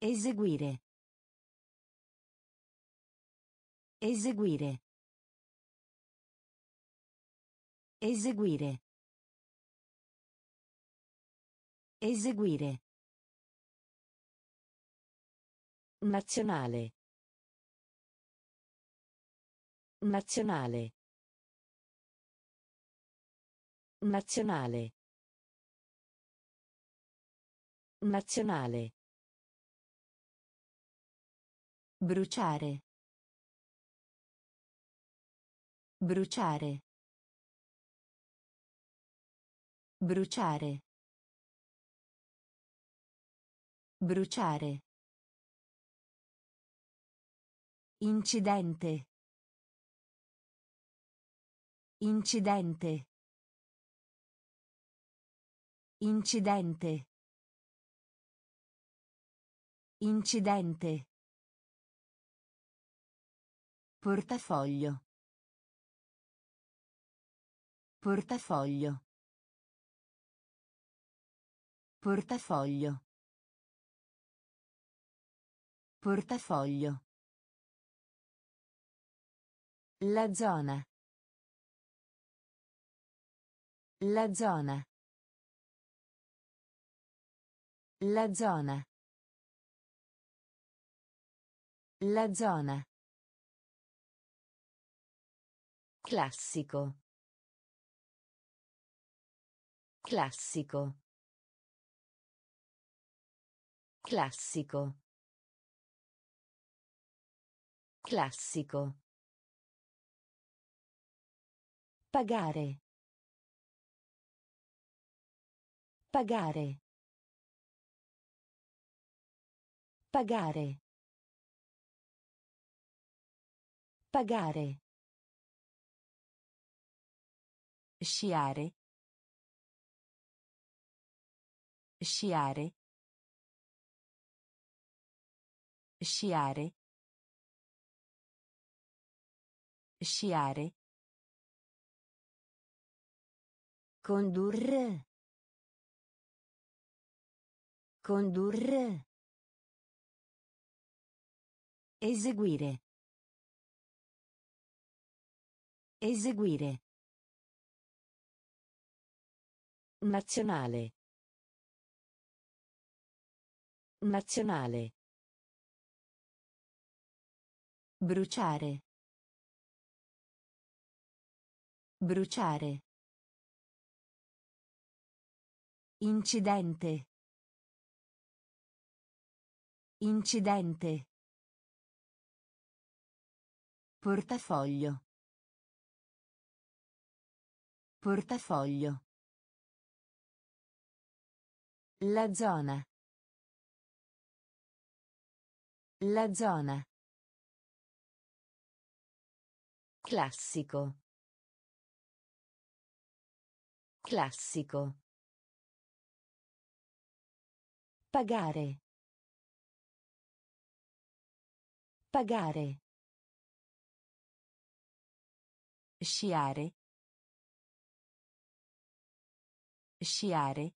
Eseguire. Eseguire. Eseguire. Eseguire. Nazionale. Nazionale. Nazionale. Nazionale. Bruciare. Bruciare. Bruciare. Bruciare. Incidente. Incidente. Incidente. Incidente. Portafoglio. Portafoglio. Portafoglio. Portafoglio. La zona. La zona. La zona. La zona. Classico. Classico. Classico. Classico. Pagare. Pagare. Pagare. Pagare. Sciare. Sciare. Sciare. Sciare. Condurre. Condurre. Eseguire. Eseguire. Nazionale. Nazionale. Bruciare. Bruciare. Incidente. Incidente. Portafoglio. Portafoglio. La zona. La zona. Classico. Classico. Pagare. Pagare. Sciare. Sciare.